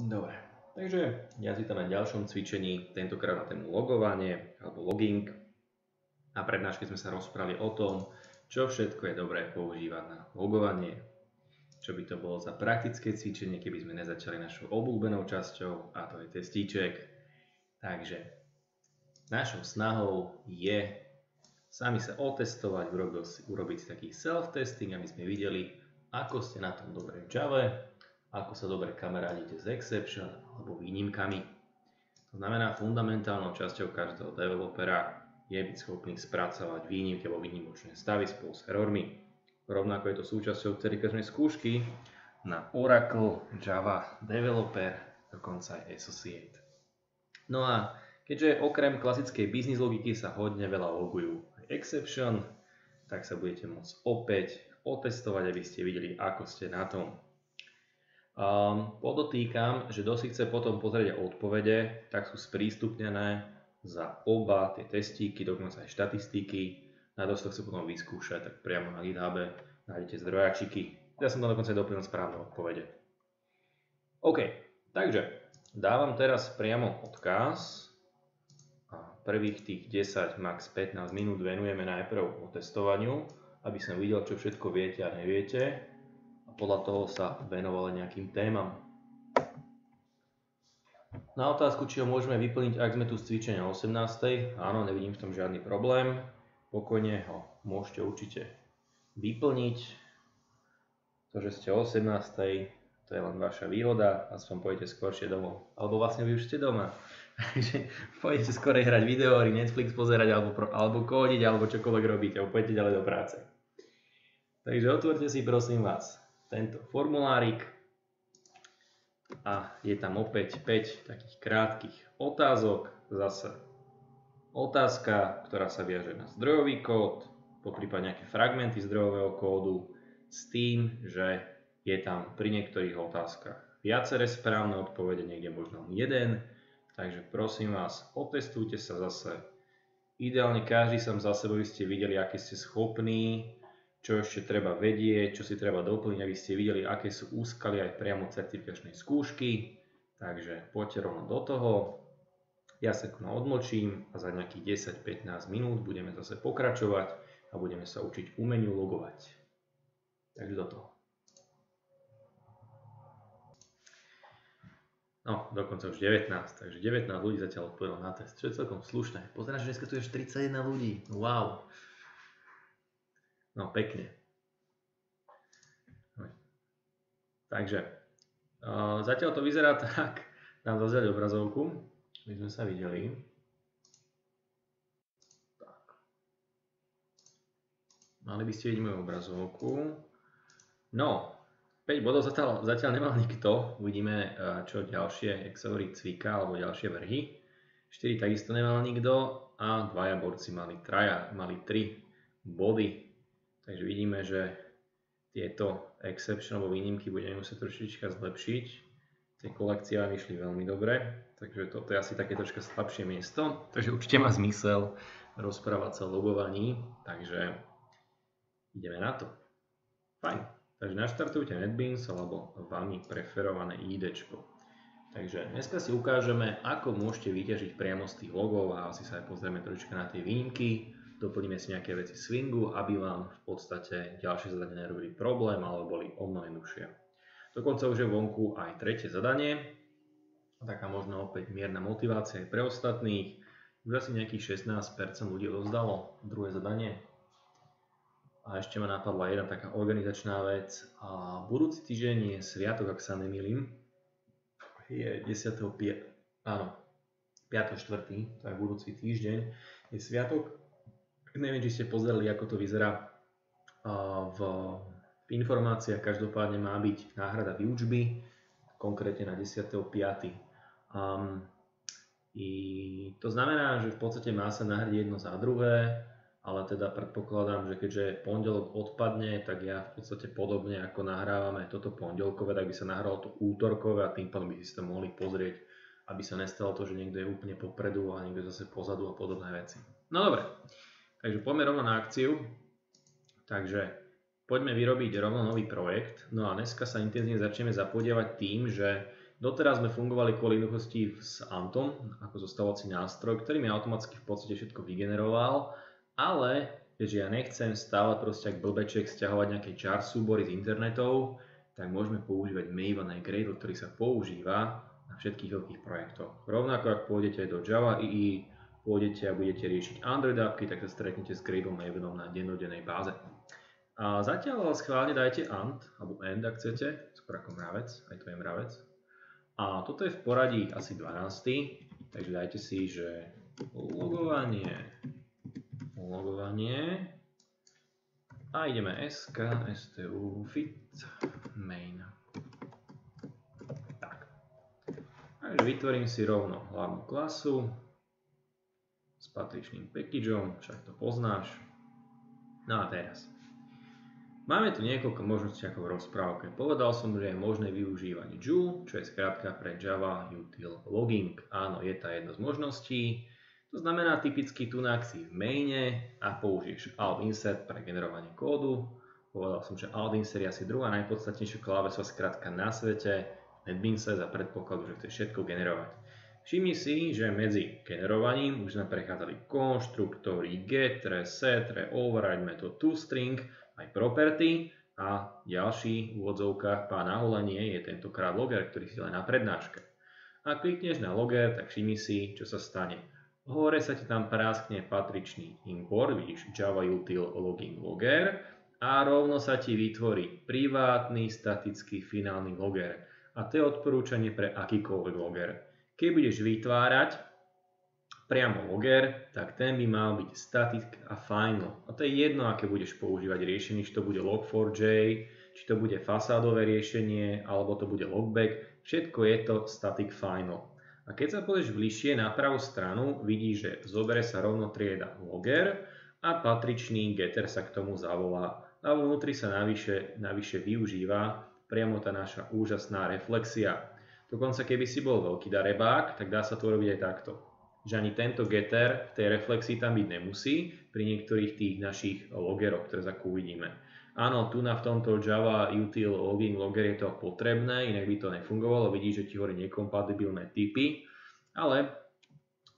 Dobre, takže to na ďalšom cvičení, tentokrát na tému logovanie alebo logging. Na prednáške sme sa rozprávali o tom, čo všetko je dobré používať na logovanie, čo by to bolo za praktické cvičenie, keby sme nezačali našou obľúbenou časťou a to je testíček. Takže našou snahou je sami sa otestovať, urobiť si taký self-testing, aby sme videli, ako ste na tom dobre v Java, ako sa dobre kamarádite s exception alebo výnimkami. To znamená, fundamentálnou časťou každého developera je byť schopný spracovať výnimky alebo výnimočné stavy spolu s errormi. Rovnako je to súčasťou certifikačnej skúšky na Oracle Java Developer, dokonca aj Associate. No a keďže okrem klasickej business logiky sa hodne veľa logujú exception, tak sa budete môcť opäť otestovať, aby ste videli, ako ste na tom. Um, podotýkam, že kto si chce potom pozrieť odpovede, tak sú sprístupnené za oba tie testíky, dokonca aj štatistiky. Na to sa chcú potom vyskúšať, tak priamo na GitHub nájdete zdrojačiky. Ja som tam dokonca doplnil správne odpovede. OK, takže dávam teraz priamo odkaz. A prvých tých 10, max 15 minút venujeme najprv o testovaniu, aby som videl, čo všetko viete a neviete podľa toho sa venovali nejakým témam. Na otázku, či ho môžeme vyplniť, ak sme tu z cvičenia 18. Áno, nevidím v tom žiadny problém. Pokojne ho môžete určite vyplniť. To, že ste 18. to je len vaša výhoda, aspoň pôjdete skôršie domov. Alebo vlastne vy už ste doma. Takže pôjdete skôr hrať videohry, Netflix pozerať, alebo, alebo kódiť, alebo čokoľvek robíte, alebo pôjdete ďalej do práce. Takže otvorte si prosím vás tento formulárik a je tam opäť 5 takých krátkých otázok. Zase otázka, ktorá sa viaže na zdrojový kód, poprípade nejaké fragmenty zdrojového kódu s tým, že je tam pri niektorých otázkach viaceré správne odpovede, niekde možno jeden. Takže prosím vás, otestujte sa zase. Ideálne každý som za sebou ste videli, aké ste schopní čo ešte treba vedieť, čo si treba doplniť, aby ste videli, aké sú úskaly aj priamo certifikačnej skúšky. Takže poďte rovno do toho. Ja sa odmlčím a za nejakých 10-15 minút budeme zase pokračovať a budeme sa učiť umeniu logovať. Takže do toho. No, dokonca už 19, takže 19 ľudí zatiaľ odpovedalo na test, čo je celkom slušné. Pozerám, že dneska tu je 41 ľudí, wow. No pekne. Takže, uh, zatiaľ to vyzerá tak, dám zazrieť obrazovku, my sme sa videli. Tak. Mali by ste vidieť moju obrazovku. No, 5 bodov zatiaľ, zatiaľ nemal nikto. Uvidíme, čo ďalšie Excelory cvika alebo ďalšie vrhy. 4 takisto nemal nikto a dvaja borci mali, traja, mali 3 body. Takže vidíme, že tieto exception alebo výnimky budeme musieť trošička zlepšiť. Tie kolekcie vám išli veľmi dobre, takže toto je asi také troška slabšie miesto. Takže určite má zmysel rozprávať sa o logovaní, takže ideme na to. Fajn, takže naštartujte NetBeans alebo vami preferované ID. Takže dneska si ukážeme, ako môžete vyťažiť priamo z tých logov a asi sa aj pozrieme trošička na tie výnimky doplníme si nejaké veci swingu, aby vám v podstate ďalšie zadanie nerobili problém alebo boli o mnoho jednoduchšie. Dokonca už je vonku aj tretie zadanie, taká možno opäť mierna motivácia aj pre ostatných. Už asi nejakých 16% ľudí odozdalo druhé zadanie. A ešte ma napadla jedna taká organizačná vec. A budúci týždeň je sviatok, ak sa nemýlim. Je 10. Áno, 5.4. to je budúci týždeň. Je sviatok Neviem, či ste pozreli, ako to vyzerá v, v informáciách. Každopádne má byť náhrada výučby, konkrétne na 10.5. Um, to znamená, že v podstate má sa nahradiť jedno za druhé, ale teda predpokladám, že keďže pondelok odpadne, tak ja v podstate podobne ako nahrávame toto pondelkové, tak by sa nahralo to útorkové a tým pádom by si to mohli pozrieť, aby sa nestalo to, že niekto je úplne popredu a niekto zase pozadu a podobné veci. No dobre, Takže poďme rovno na akciu. Takže poďme vyrobiť rovno nový projekt. No a dneska sa intenzívne začneme zapodievať tým, že Doteraz sme fungovali kvôli jednoduchosti s Antom ako zostavovací nástroj, ktorý mi automaticky v podstate všetko vygeneroval, ale keďže ja nechcem stále proste ak blbeček stiahovať nejaké jar súbory z internetov, tak môžeme používať Maven aj Gradle, ktorý sa používa na všetkých veľkých projektoch. Rovnako ak pôjdete do Java EE, pôjdete a budete riešiť Android appky, tak sa stretnete s Gradle Mavenom na dennodennej báze. A zatiaľ schválne dajte AND, alebo AND ak chcete, skôr ako mravec, aj to je mravec. A toto je v poradí asi 12. Takže dajte si, že logovanie, logovanie a ideme sk, stu, fit, main. Tak. Takže vytvorím si rovno hlavnú klasu s patričným packageom, však to poznáš. No a teraz. Máme tu niekoľko možností ako v rozprávke. Povedal som, že je možné využívať Joule, čo je skrátka pre Java Util Logging. Áno, je tá jedna z možností. To znamená typicky tu si v maine a použiješ alt insert pre generovanie kódu. Povedal som, že alt insert je asi druhá najpodstatnejšia klávesa skrátka na svete. NetBeanse za predpokladu, že chceš všetko generovať. Všimni si, že medzi generovaním už sme prechádzali konštruktory, get, reset, override, method toString, aj property a ďalší v úvodzovkách pán naholenie je tentokrát logger, ktorý si len na prednáške. Ak klikneš na logger, tak všimni si, čo sa stane. Hore sa ti tam práskne patričný import, vidíš Java util login logger a rovno sa ti vytvorí privátny statický finálny logger. A to je odporúčanie pre akýkoľvek logger. Keď budeš vytvárať priamo logger, tak ten by mal byť static a final. A to je jedno, aké budeš používať riešenie, či to bude log4j, či to bude fasádové riešenie, alebo to bude logback, všetko je to static final. A keď sa pôjdeš bližšie na pravú stranu, vidíš, že zobere sa rovno trieda logger a patričný getter sa k tomu zavolá. A vnútri sa navyše, navyše využíva priamo tá naša úžasná reflexia. Dokonca keby si bol veľký darebák, tak dá sa to robiť aj takto že ani tento getter v tej reflexii tam byť nemusí pri niektorých tých našich logeroch, ktoré za uvidíme. Áno, tu na v tomto Java util login logger je to potrebné, inak by to nefungovalo, vidíš, že ti hovorí nekompatibilné typy, ale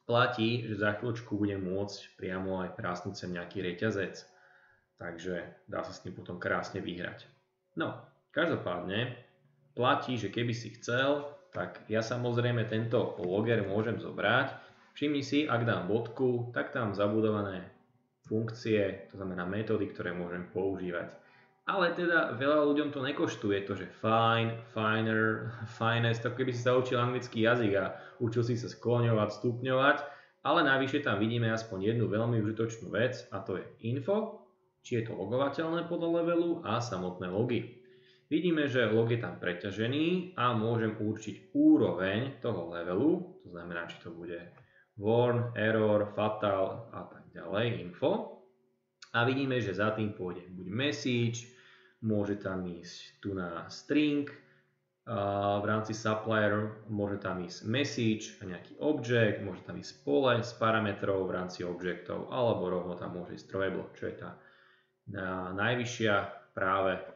platí, že za chvíľočku budem môcť priamo aj prásnuť sem nejaký reťazec, takže dá sa s tým potom krásne vyhrať. No, každopádne platí, že keby si chcel, tak ja samozrejme tento logger môžem zobrať Všimni si, ak dám bodku, tak tam zabudované funkcie, to znamená metódy, ktoré môžem používať. Ale teda veľa ľuďom to nekoštuje, to že fine, finer, finest, tak keby si sa učil anglický jazyk a učil si sa skloňovať, stupňovať, ale navyše tam vidíme aspoň jednu veľmi užitočnú vec a to je info, či je to logovateľné podľa levelu a samotné logy. Vidíme, že log je tam preťažený a môžem určiť úroveň toho levelu, to znamená, či to bude warn, error, fatal a tak ďalej, info. A vidíme, že za tým pôjde buď message, môže tam ísť tu na string, v rámci supplier môže tam ísť message a nejaký object, môže tam ísť pole s parametrov v rámci objectov, alebo rovno tam môže ísť trovable, čo je tá najvyššia práve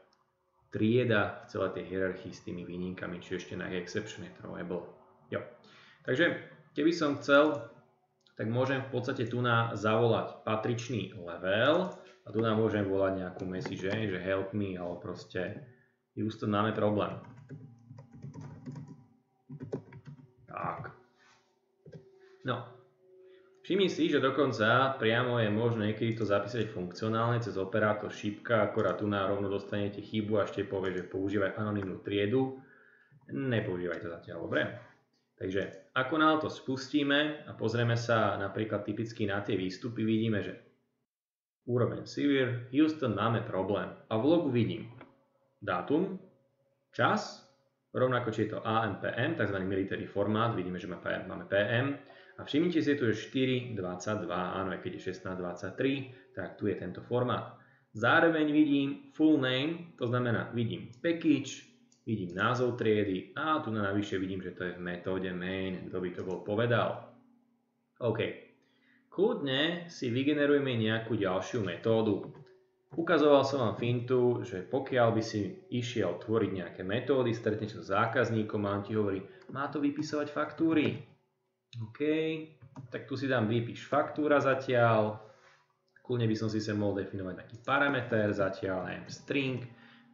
trieda v celej tej hierarchii s tými výnimkami, či ešte na exception je trovable. Jo. Takže Keby som chcel, tak môžem v podstate tu na zavolať patričný level a tu na môžem volať nejakú message, že help me, alebo proste Houston, máme problém. Tak. No. Všimni si, že dokonca priamo je možné niekedy to zapísať funkcionálne cez operátor šípka, akorát tu na rovno dostanete chybu a ešte povie, že používaj anonimnú triedu. Nepoužívaj to zatiaľ, dobre? Takže ako na to spustíme a pozrieme sa napríklad typicky na tie výstupy, vidíme, že úroveň severe, Houston máme problém. A v logu vidím dátum, čas, rovnako či je to AMPM, tzv. military formát, vidíme, že máme PM. A všimnite si, tu je 4.22, áno, aj keď je 16.23, tak tu je tento formát. Zároveň vidím full name, to znamená vidím package, vidím názov triedy a tu na navyše vidím, že to je v metóde main, kto by to bol povedal. OK. Kľudne si vygenerujeme nejakú ďalšiu metódu. Ukazoval som vám fintu, že pokiaľ by si išiel tvoriť nejaké metódy, stretneš sa s zákazníkom a on ti hovorí, má to vypisovať faktúry. OK, tak tu si dám vypíš faktúra zatiaľ, kľudne by som si sa mohol definovať taký parameter zatiaľ, neviem, string,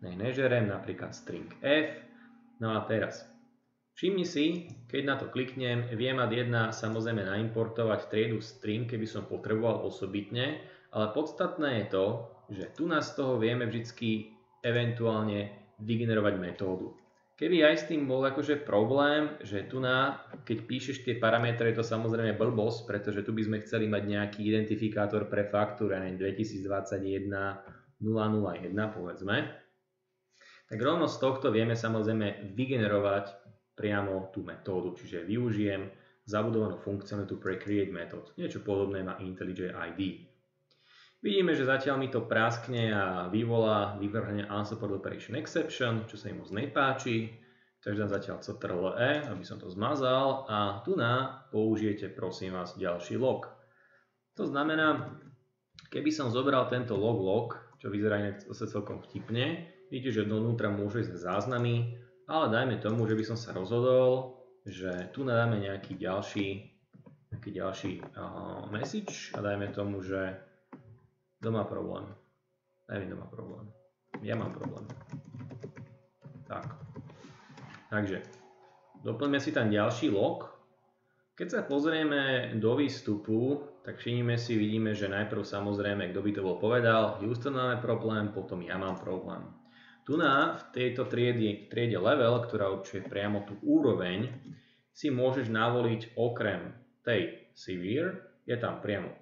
nech nežerem, napríklad string f. No a teraz, všimni si, keď na to kliknem, viem ad 1 samozrejme naimportovať triedu string, keby som potreboval osobitne, ale podstatné je to, že tu nás z toho vieme vždy eventuálne vygenerovať metódu. Keby aj s tým bol akože problém, že tu na, keď píšeš tie parametre, je to samozrejme blbosť, pretože tu by sme chceli mať nejaký identifikátor pre faktúru, ja 2021 001 povedzme, tak rovno z tohto vieme samozrejme vygenerovať priamo tú metódu, čiže využijem zabudovanú funkcionalitu pre create method. Niečo podobné má IntelliJ ID. Vidíme, že zatiaľ mi to práskne a vyvolá, vyvrhne unsupported operation exception, čo sa im moc nepáči. Takže dám zatiaľ ctrl-e, aby som to zmazal a tu na použijete prosím vás ďalší log. To znamená, keby som zobral tento log log, čo vyzerá inak zase celkom vtipne, vidíte, že donútra môžu ísť záznamy, ale dajme tomu, že by som sa rozhodol, že tu nadáme nejaký ďalší, nejaký ďalší uh, message a dajme tomu, že kto má problém? Neviem, kto má problém. Ja mám problém. Tak. Takže, doplňme si tam ďalší log. Keď sa pozrieme do výstupu, tak všimnime si, vidíme, že najprv samozrejme, kto by to bol povedal, Houston máme problém, potom ja mám problém. Tu na, v tejto triede, triede level, ktorá určuje priamo tú úroveň, si môžeš navoliť okrem tej severe, je tam priamo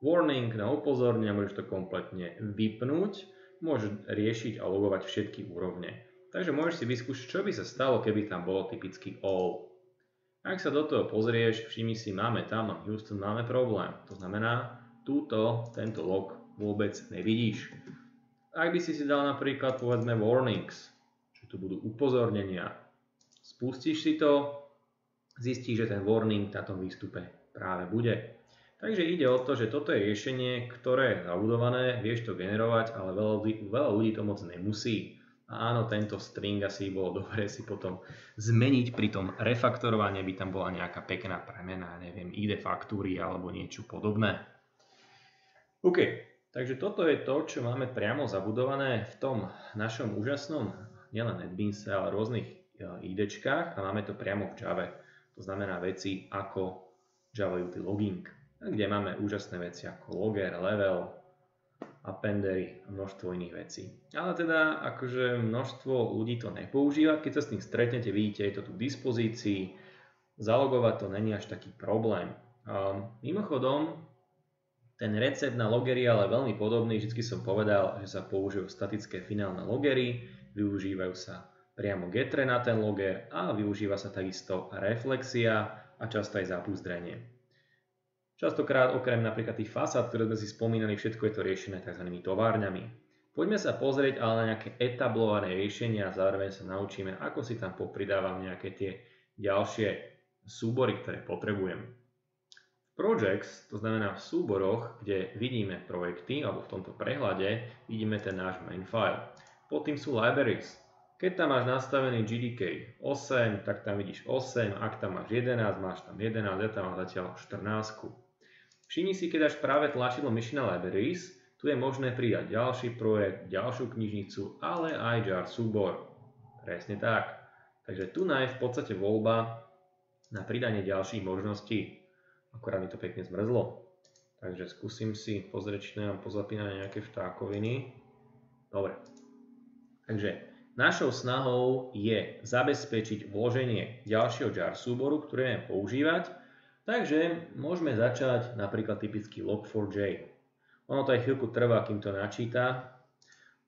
warning na upozornenie, môžeš to kompletne vypnúť, môžeš riešiť a logovať všetky úrovne. Takže môžeš si vyskúšať, čo by sa stalo, keby tam bolo typicky all. Ak sa do toho pozrieš, všimni si, máme tam na Houston, máme problém. To znamená, túto, tento log vôbec nevidíš. Ak by si si dal napríklad povedzme warnings, že tu budú upozornenia, spustíš si to, zistíš, že ten warning na tom výstupe práve bude. Takže ide o to, že toto je riešenie, ktoré je zabudované, vieš to generovať, ale veľa ľudí, veľa ľudí to moc nemusí. A áno, tento string asi bolo dobre si potom zmeniť pri tom refaktorovaní, by tam bola nejaká pekná premena, neviem, ID faktúry alebo niečo podobné. OK, takže toto je to, čo máme priamo zabudované v tom našom úžasnom, nielen NetBeanse, ale rôznych e, IDčkách a máme to priamo v Java. To znamená veci ako Java Util Logging kde máme úžasné veci ako logger, level, appendery a množstvo iných vecí. Ale teda akože množstvo ľudí to nepoužíva, keď sa s tým stretnete, vidíte, je to tu v dispozícii, zalogovať to není až taký problém. Um, mimochodom, ten recept na logery ale veľmi podobný, vždy som povedal, že sa použijú statické finálne logery, využívajú sa priamo getre na ten loger a využíva sa takisto reflexia a často aj zapúzdrenie. Častokrát okrem napríklad tých fasád, ktoré sme si spomínali, všetko je to riešené tzv. továrňami. Poďme sa pozrieť ale na nejaké etablované riešenia a zároveň sa naučíme, ako si tam popridávam nejaké tie ďalšie súbory, ktoré potrebujem. V projects, to znamená v súboroch, kde vidíme projekty, alebo v tomto prehľade vidíme ten náš main file. Pod tým sú libraries. Keď tam máš nastavený GDK 8, tak tam vidíš 8, ak tam máš 11, máš tam 11, ja tam mám zatiaľ 14. Všimni si, keď až práve tlačidlo Mission Libraries, tu je možné pridať ďalší projekt, ďalšiu knižnicu, ale aj jar súbor. Presne tak. Takže tu je v podstate voľba na pridanie ďalších možností. Akorát mi to pekne zmrzlo. Takže skúsim si pozrieť, či nám pozapínať nejaké vtákoviny. Dobre. Takže našou snahou je zabezpečiť vloženie ďalšieho jar súboru, ktoré budeme používať Takže môžeme začať napríklad typický log4j. Ono to aj chvíľku trvá, kým to načíta.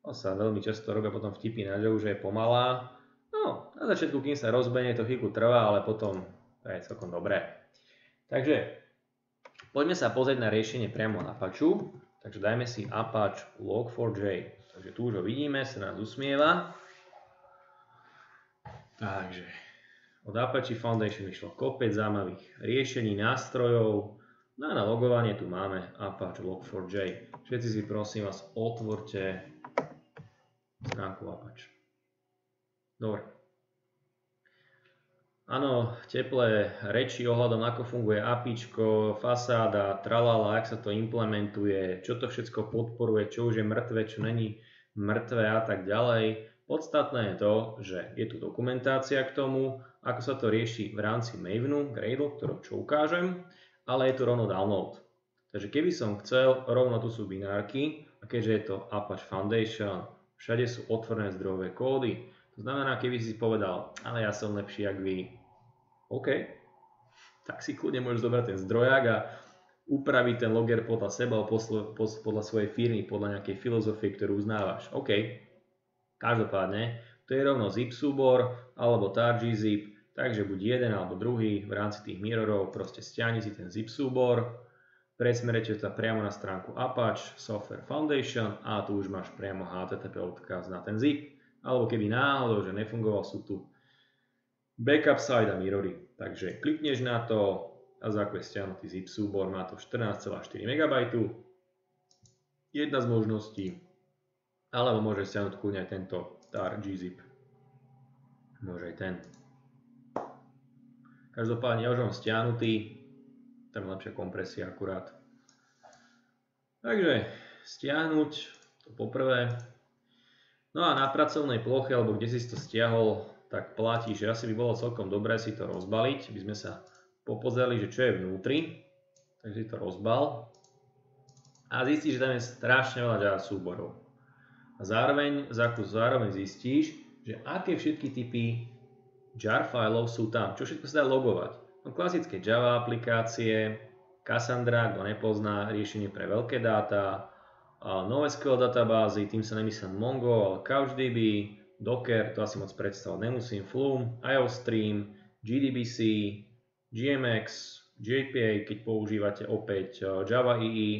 On sa veľmi často robia potom vtipy na Joe, že je pomalá. No, na začiatku, kým sa rozbenie, to chvíľku trvá, ale potom to je celkom dobré. Takže poďme sa pozrieť na riešenie priamo na Apache. Takže dajme si Apache log4j. Takže tu už ho vidíme, sa nás usmieva. Takže od Apache Foundation vyšlo kopec zaujímavých riešení, nástrojov. No a na logovanie tu máme Apache Log4j. Všetci si prosím vás otvorte stránku Apache. Dobre. Áno, teplé reči ohľadom ako funguje APIčko, fasáda, tralala, ak sa to implementuje, čo to všetko podporuje, čo už je mŕtve, čo není mŕtve a tak ďalej. Podstatné je to, že je tu dokumentácia k tomu, ako sa to rieši v rámci Mavenu, Gradle, ktorú čo ukážem, ale je tu rovno download. Takže keby som chcel, rovno tu sú binárky a keďže je to Apache Foundation, všade sú otvorené zdrojové kódy, to znamená, keby si povedal, ale ja som lepší jak vy, OK, tak si kľudne môžeš zobrať ten zdrojak a upraviť ten logger podľa seba, podľa svojej firmy, podľa nejakej filozofie, ktorú uznávaš. OK, každopádne, to je rovno zip súbor alebo tar zip, takže buď jeden alebo druhý v rámci tých mirrorov, proste stiahni si ten zip súbor, presmerete to priamo na stránku Apache Software Foundation a tu už máš priamo HTTP odkaz na ten zip alebo keby náhodou, že nefungoval, sú tu backup side a mirrory. Takže klikneš na to a za stiahnutý zip súbor, má to 14,4 MB. Jedna z možností, alebo môže stiahnuť kľudne aj tento tar gzip. Môže aj ten. Každopádne ja už mám stiahnutý, tam lepšia kompresia akurát. Takže stiahnuť to poprvé, No a na pracovnej ploche, alebo kde si to stiahol, tak platí, že asi by bolo celkom dobré si to rozbaliť, aby sme sa popozerali, že čo je vnútri. Takže si to rozbal. A zistíš, že tam je strašne veľa súborov. A zároveň, zároveň zistíš, že aké všetky typy jar fileov sú tam, čo všetko sa dá logovať. No, klasické Java aplikácie, Cassandra, kto nepozná, riešenie pre veľké dáta, NoSQL databázy, tým sa nemyslím Mongo, ale CouchDB, Docker, to asi moc predstavovať nemusím, Flume, IOStream, GDBC, GMX, JPA, keď používate opäť eh, Java EE,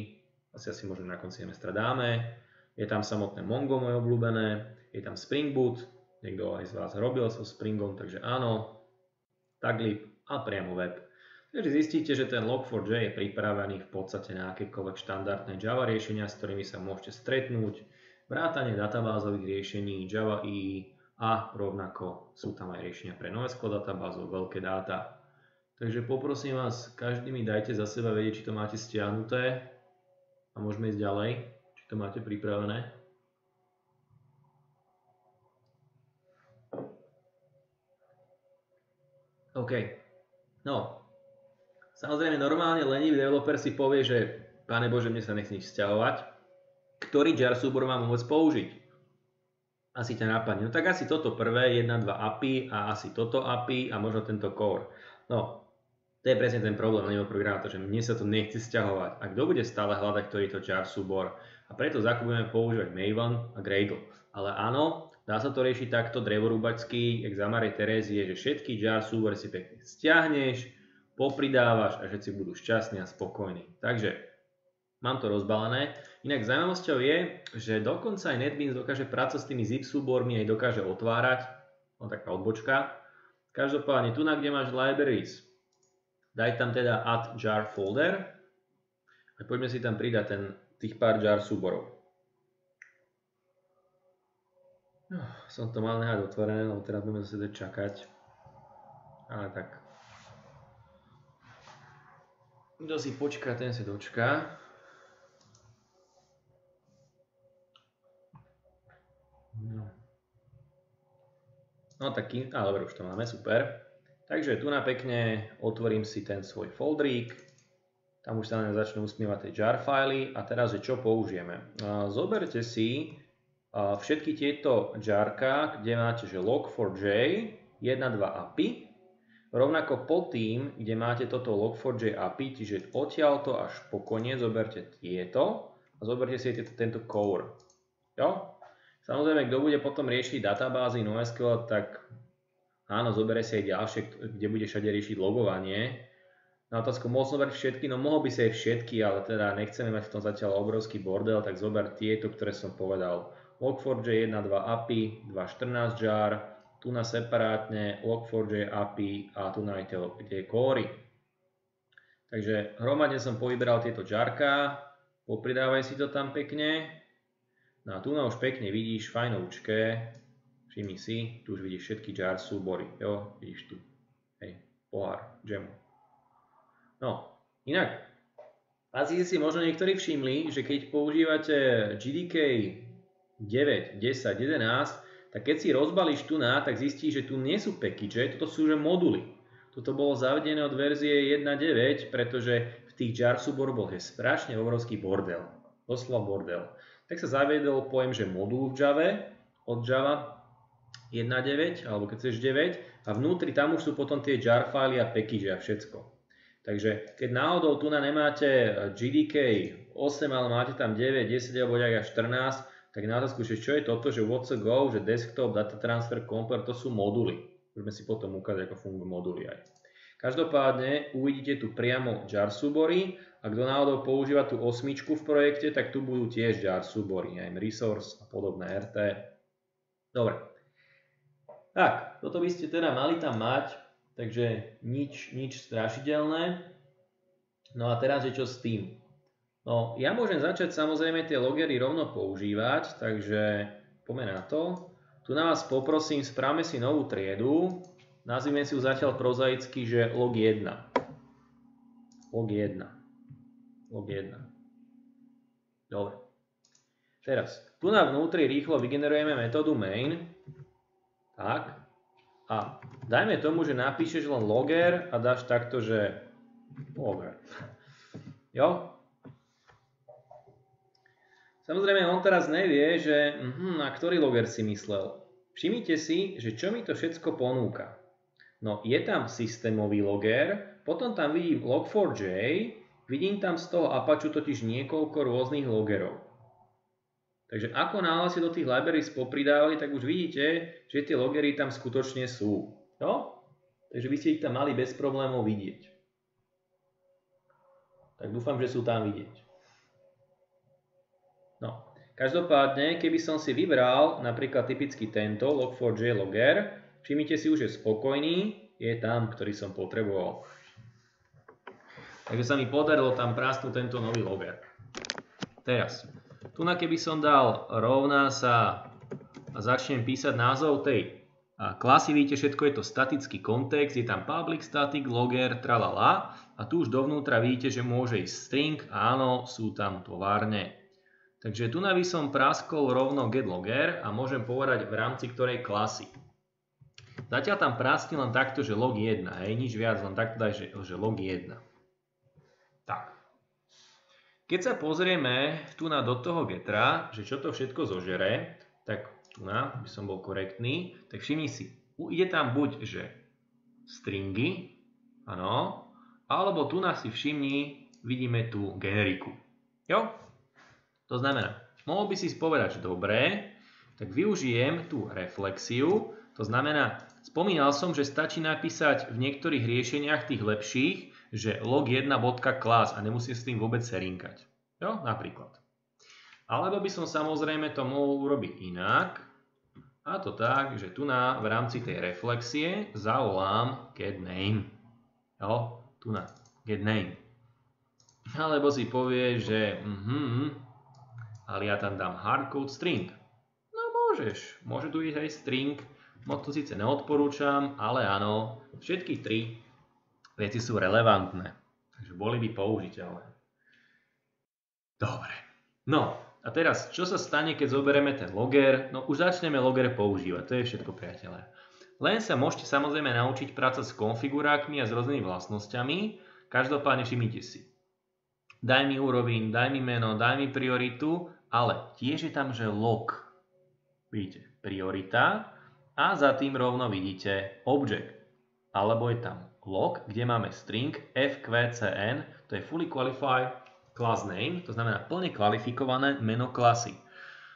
asi asi možno na konci semestra dáme, je tam samotné Mongo moje obľúbené, je tam Spring Boot, niekto aj z vás robil so Springom, takže áno, Taglib a priamo web. Takže zistíte, že ten Log4j je pripravený v podstate na akékoľvek štandardné Java riešenia, s ktorými sa môžete stretnúť, vrátanie databázových riešení Java EE a rovnako sú tam aj riešenia pre NoSQL databázov, veľké dáta. Takže poprosím vás, každý mi dajte za seba vedieť, či to máte stiahnuté a môžeme ísť ďalej, či to máte pripravené. OK. No, Samozrejme, normálne lenivý developer si povie, že Pane Bože, mne sa nechce nič vzťahovať. Ktorý jar súbor mám môcť použiť? Asi ťa napadne. No tak asi toto prvé, 1, 2 API a asi toto API a možno tento core. No, to je presne ten problém lenivého programátora, že mne sa to nechce vzťahovať. A kto bude stále hľadať, ktorý je to jar súbor? A preto zakúpime používať Maven a Gradle. Ale áno, dá sa to riešiť takto drevorúbačský, jak za Marie Terézie, že všetky jar súbory si pekne stiahneš, popridávaš a všetci budú šťastní a spokojní. Takže mám to rozbalené. Inak zaujímavosťou je, že dokonca aj NetBeans dokáže pracovať s tými zip súbormi, aj dokáže otvárať. No taká odbočka. Každopádne tu na kde máš libraries, daj tam teda add jar folder a poďme si tam pridať ten, tých pár jar súborov. Som to mal nehať otvorené, lebo teraz budeme zase čakať. Ale tak kto si počká, ten si dočká. No. No taký, ale už to máme, super. Takže tu na pekne otvorím si ten svoj folderík. Tam už sa nám začnú usmievať tie jar fily. A teraz, že čo použijeme? Zoberte si všetky tieto jarka, kde máte že log4j, 1, 2 API Rovnako pod tým, kde máte toto Log4j API, čiže odtiaľto až po koniec zoberte tieto a zoberte si tento core. Jo? Samozrejme, kto bude potom riešiť databázy NoSQL, tak áno, zoberie si aj ďalšie, kde bude všade riešiť logovanie. Na otázku, som zobrať všetky? No mohol by si aj všetky, ale teda nechceme mať v tom zatiaľ obrovský bordel, tak zober tieto, ktoré som povedal. Log4j 1.2 API, 2.14 jar, tu na separátne Log4j API a tu na tie, tie kóry. Takže hromadne som povyberal tieto žarka, popridávaj si to tam pekne. No a tu na už pekne vidíš fajnovčké, všimni si, tu už vidíš všetky jar súbory, jo, vidíš tu, hej, pohár, džemu. No, inak, asi si možno niektorí všimli, že keď používate GDK 9, 10, 11, tak keď si rozbalíš tu na, tak zistíš, že tu nie sú package, toto sú že moduly. Toto bolo zavedené od verzie 1.9, pretože v tých jar súbor bol strašne obrovský bordel. Doslova bordel. Tak sa zaviedol pojem, že modul v Java, od Java 1.9, alebo keď chceš 9, a vnútri tam už sú potom tie jar a package a všetko. Takže keď náhodou tu na nemáte GDK 8, ale máte tam 9, 10 alebo aj 14, tak na otázku, že čo je toto, že what's go, že desktop, data transfer, compare, to sú moduly. Môžeme si potom ukázať, ako fungujú moduly aj. Každopádne uvidíte tu priamo jar súbory a kto náhodou používa tú osmičku v projekte, tak tu budú tiež jar súbory, aj resource a podobné RT. Dobre. Tak, toto by ste teda mali tam mať takže nič, nič strašidelné. No a teraz je čo s tým? No ja môžem začať samozrejme tie logery rovno používať, takže poďme na to. Tu na vás poprosím, správame si novú triedu. Nazvime si ju zatiaľ prozaicky, že log 1. Log 1. Log 1. Dobre. Teraz, tu na vnútri rýchlo vygenerujeme metódu main. Tak. A dajme tomu, že napíšeš len logger a dáš takto, že logger. Jo? Samozrejme, on teraz nevie, že na ktorý logger si myslel. Všimnite si, že čo mi to všetko ponúka. No, je tam systémový logger, potom tam vidím log4j, vidím tam z toho Apache totiž niekoľko rôznych logerov. Takže ako náhle si do tých libraries popridávali, tak už vidíte, že tie logery tam skutočne sú. No? Takže by ste ich tam mali bez problémov vidieť. Tak dúfam, že sú tam vidieť. No. Každopádne, keby som si vybral napríklad typicky tento log4j logger, všimnite si už, že spokojný je tam, ktorý som potreboval. Takže sa mi podarilo tam prásnuť tento nový logger. Teraz, tu na keby som dal rovná sa a začnem písať názov tej klasy, vidíte, všetko je to statický kontext, je tam public static, logger, tralala a tu už dovnútra vidíte, že môže ísť string, áno, sú tam továrne. Takže tu na by som praskol rovno getLogger a môžem povedať v rámci ktorej klasy. Zatiaľ tam praskne len takto, že log 1, hej, nič viac, len takto daj, že log 1. Tak. Keď sa pozrieme tu na do toho getra, že čo to všetko zožere, tak tu na, by som bol korektný, tak všimni si, ide tam buď, že stringy, áno, alebo tu nás si všimni, vidíme tú generiku. Jo? To znamená, mohol by si spovedať, že dobré, tak využijem tú reflexiu, to znamená, spomínal som, že stačí napísať v niektorých riešeniach tých lepších, že log1.class a nemusím s tým vôbec serinkať. Jo, napríklad. Alebo by som samozrejme to mohol urobiť inak. A to tak, že tu na, v rámci tej reflexie zavolám getName. Jo, tu na getName. Alebo si povie, že mhm, ale ja tam dám hardcode string. No môžeš, môže tu ísť aj string, moc to síce neodporúčam, ale áno, všetky tri veci sú relevantné. Takže boli by použiteľné. Dobre. No, a teraz, čo sa stane, keď zoberieme ten logger? No už začneme logger používať, to je všetko priateľe. Len sa môžete samozrejme naučiť prácať s konfigurákmi a s rôznymi vlastnosťami. Každopádne všimnite si. Daj mi úroveň, daj mi meno, daj mi prioritu, ale tiež je tam, že log. Vidíte, priorita a za tým rovno vidíte object. Alebo je tam log, kde máme string fqcn, to je fully qualified class name, to znamená plne kvalifikované meno klasy.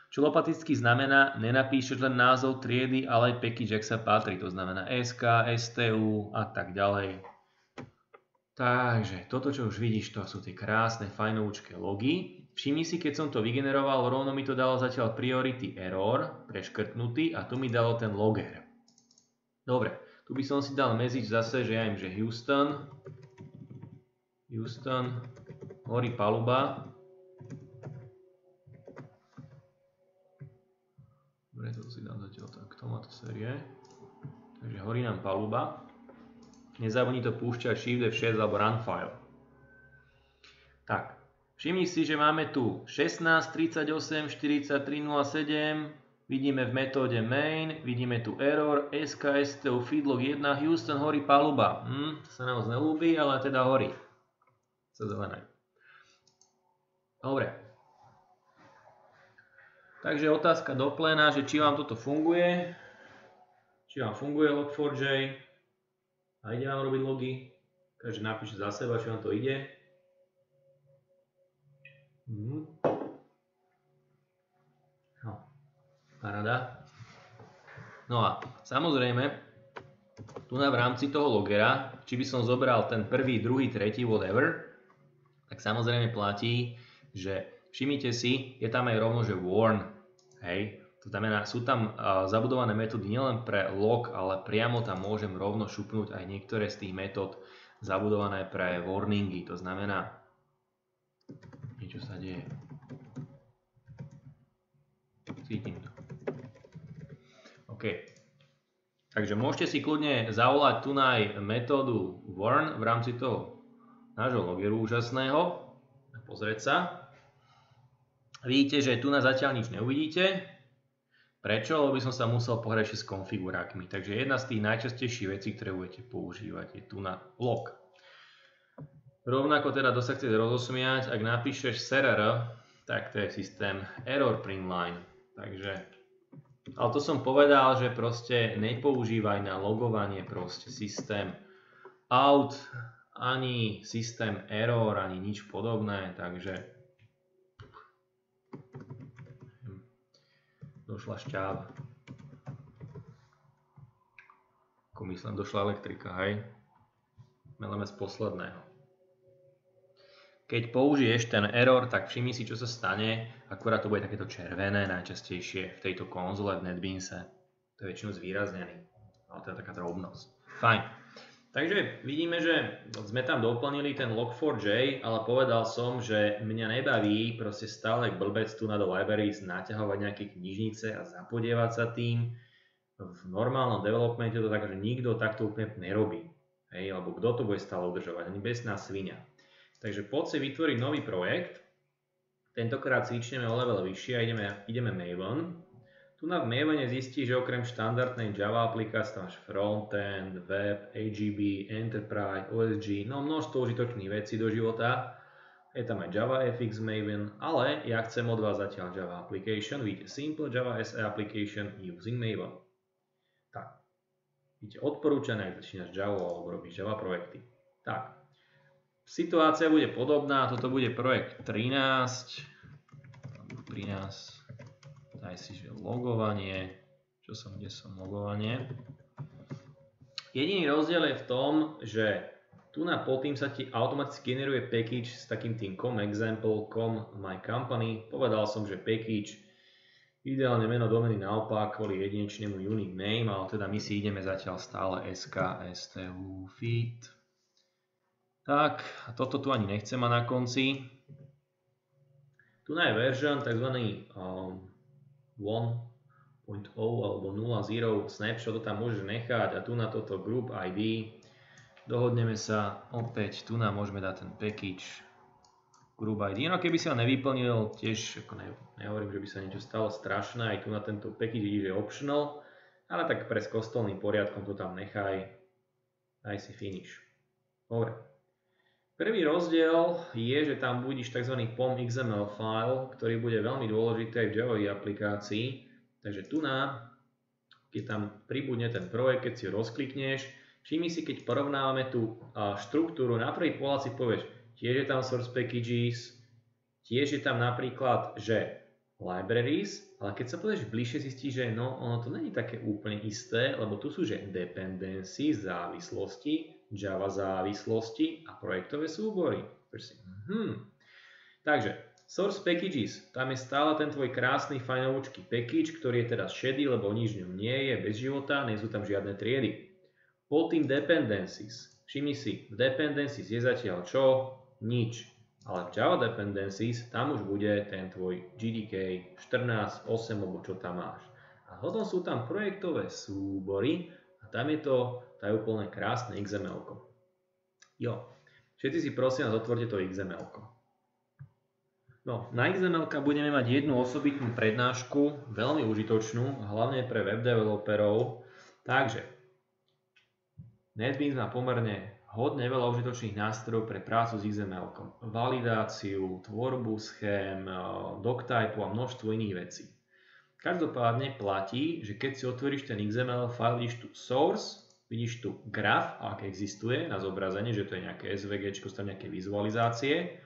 Čo lopaticky znamená, nenapíšeš len názov triedy, ale aj package, ak sa patrí, to znamená SK, STU a tak ďalej. Takže toto, čo už vidíš, to sú tie krásne, fajnovúčké logy. Všimni si, keď som to vygeneroval, rovno mi to dalo zatiaľ priority error, preškrtnutý a tu mi dalo ten logger. Dobre, tu by som si dal message zase, že ja im, že Houston, Houston, horí paluba. Dobre, to si dám zatiaľ tak, má to série. Takže horí nám paluba. Nezabudni to púšťať Shift F6 alebo Run File. Tak, všimni si, že máme tu 16, 38, 43, 07, vidíme v metóde main, vidíme tu error, SKSTO feedlog 1, Houston horí paluba. Hm, sa nám nelúbi, ale teda horí sa zelené. Dobre. Takže otázka do že či vám toto funguje, či vám funguje Log4j a ide vám robiť logy. Takže napíšte za seba, či vám to ide. Mhm. No, parada. No a samozrejme, tu na v rámci toho logera, či by som zobral ten prvý, druhý, tretí, whatever, tak samozrejme platí, že všimnite si, je tam aj rovno, že warn, hej, to znamená, sú tam uh, zabudované metódy nielen pre log, ale priamo tam môžem rovno šupnúť aj niektoré z tých metód zabudované pre warningy, to znamená, niečo sa deje. Cítim to. OK. Takže môžete si kľudne zavolať tu aj metódu warn v rámci toho nášho logeru úžasného. Pozrieť sa. Vidíte, že tu na zatiaľ nič neuvidíte. Prečo? Lebo by som sa musel pohrať s konfigurákmi. Takže jedna z tých najčastejších vecí, ktoré budete používať, je tu na log. Rovnako teda, kto sa chcete rozosmiať, ak napíšeš server, tak to je systém error print line. Takže, ale to som povedal, že proste nepoužívaj na logovanie proste systém out ani systém error, ani nič podobné, takže došla šťáva. Ako myslím, došla elektrika, hej? Meleme z posledného. Keď použiješ ten error, tak všimni si, čo sa stane. Akurát to bude takéto červené najčastejšie v tejto konzole v NetBeanse. To je väčšinou zvýraznený. Ale to je taká drobnosť. Fajn. Takže vidíme, že sme tam doplnili ten log4j, ale povedal som, že mňa nebaví proste stále blbec tu na do libraries naťahovať nejaké knižnice a zapodievať sa tým. V normálnom developmente to tak, že nikto takto úplne nerobí. Hej, alebo kto to bude stále udržovať, ani besná svinia. Takže poď si vytvoriť nový projekt, tentokrát cvičneme o level vyššie a ideme, ideme Maven, tu na Mavene zistí, že okrem štandardnej Java aplikácie máš frontend, web, AGB, Enterprise, OSG, no množstvo užitočných vecí do života. Je tam aj Java FX Maven, ale ja chcem od vás zatiaľ Java Application, vidíte Simple Java SE Application using Maven. Tak, vidíte odporúčané, ak začínaš Java alebo robíš Java projekty. Tak, situácia bude podobná, toto bude projekt 13, 13, daj si, že logovanie, čo som, kde som logovanie. Jediný rozdiel je v tom, že tu na pod tým sa ti automaticky generuje package s takým tým com example, com my company. Povedal som, že package ideálne meno domeny naopak kvôli jedinečnému unique name, ale teda my si ideme zatiaľ stále sk, stu, feed. Tak, toto tu ani nechcem mať na konci. Tu je version, tzv. Um, 1.0 alebo 0.0 snapshot to tam môžeš nechať a tu na toto group ID dohodneme sa opäť, tu nám môžeme dať ten package group ID. No keby ho nevyplnil, tiež ako ne, nehovorím, že by sa niečo stalo strašné, aj tu na tento package ID je optional, ale tak pre s kostolným poriadkom to tam nechaj, daj si finish. Dobre. Prvý rozdiel je, že tam budíš tzv. POM XML file, ktorý bude veľmi dôležitý v Java aplikácii. Takže tu na, keď tam pribudne ten projekt, keď si ho rozklikneš, všimni si, keď porovnávame tú štruktúru, na prvý pohľad si povieš, tiež je tam source packages, tiež je tam napríklad, že libraries, ale keď sa povieš bližšie, zistíš, že no, ono to není také úplne isté, lebo tu sú, že dependency, závislosti, Java závislosti a projektové súbory. Hmm. Takže, source packages, tam je stále ten tvoj krásny fajnovúčky package, ktorý je teraz šedý, lebo nič v ňom nie je, bez života, nie sú tam žiadne triedy. Pod tým dependencies, Všimni si, v dependencies je zatiaľ čo? Nič. Ale v Java dependencies tam už bude ten tvoj GDK 14, 8 alebo čo tam máš. A potom sú tam projektové súbory a tam je to, tá je úplne krásne XML. -ko. Jo, všetci si prosím vás otvorte to XML. -ko. No, na XML budeme mať jednu osobitnú prednášku, veľmi užitočnú, hlavne pre web developerov. Takže, NetBeans má pomerne hodne veľa užitočných nástrojov pre prácu s XML. Validáciu, tvorbu schém, eh, doctypu a množstvo iných vecí. Každopádne platí, že keď si otvoríš ten XML file, vidíš tu source, vidíš tu graf, ak existuje na zobrazenie, že to je nejaké SVG, sú tam nejaké vizualizácie,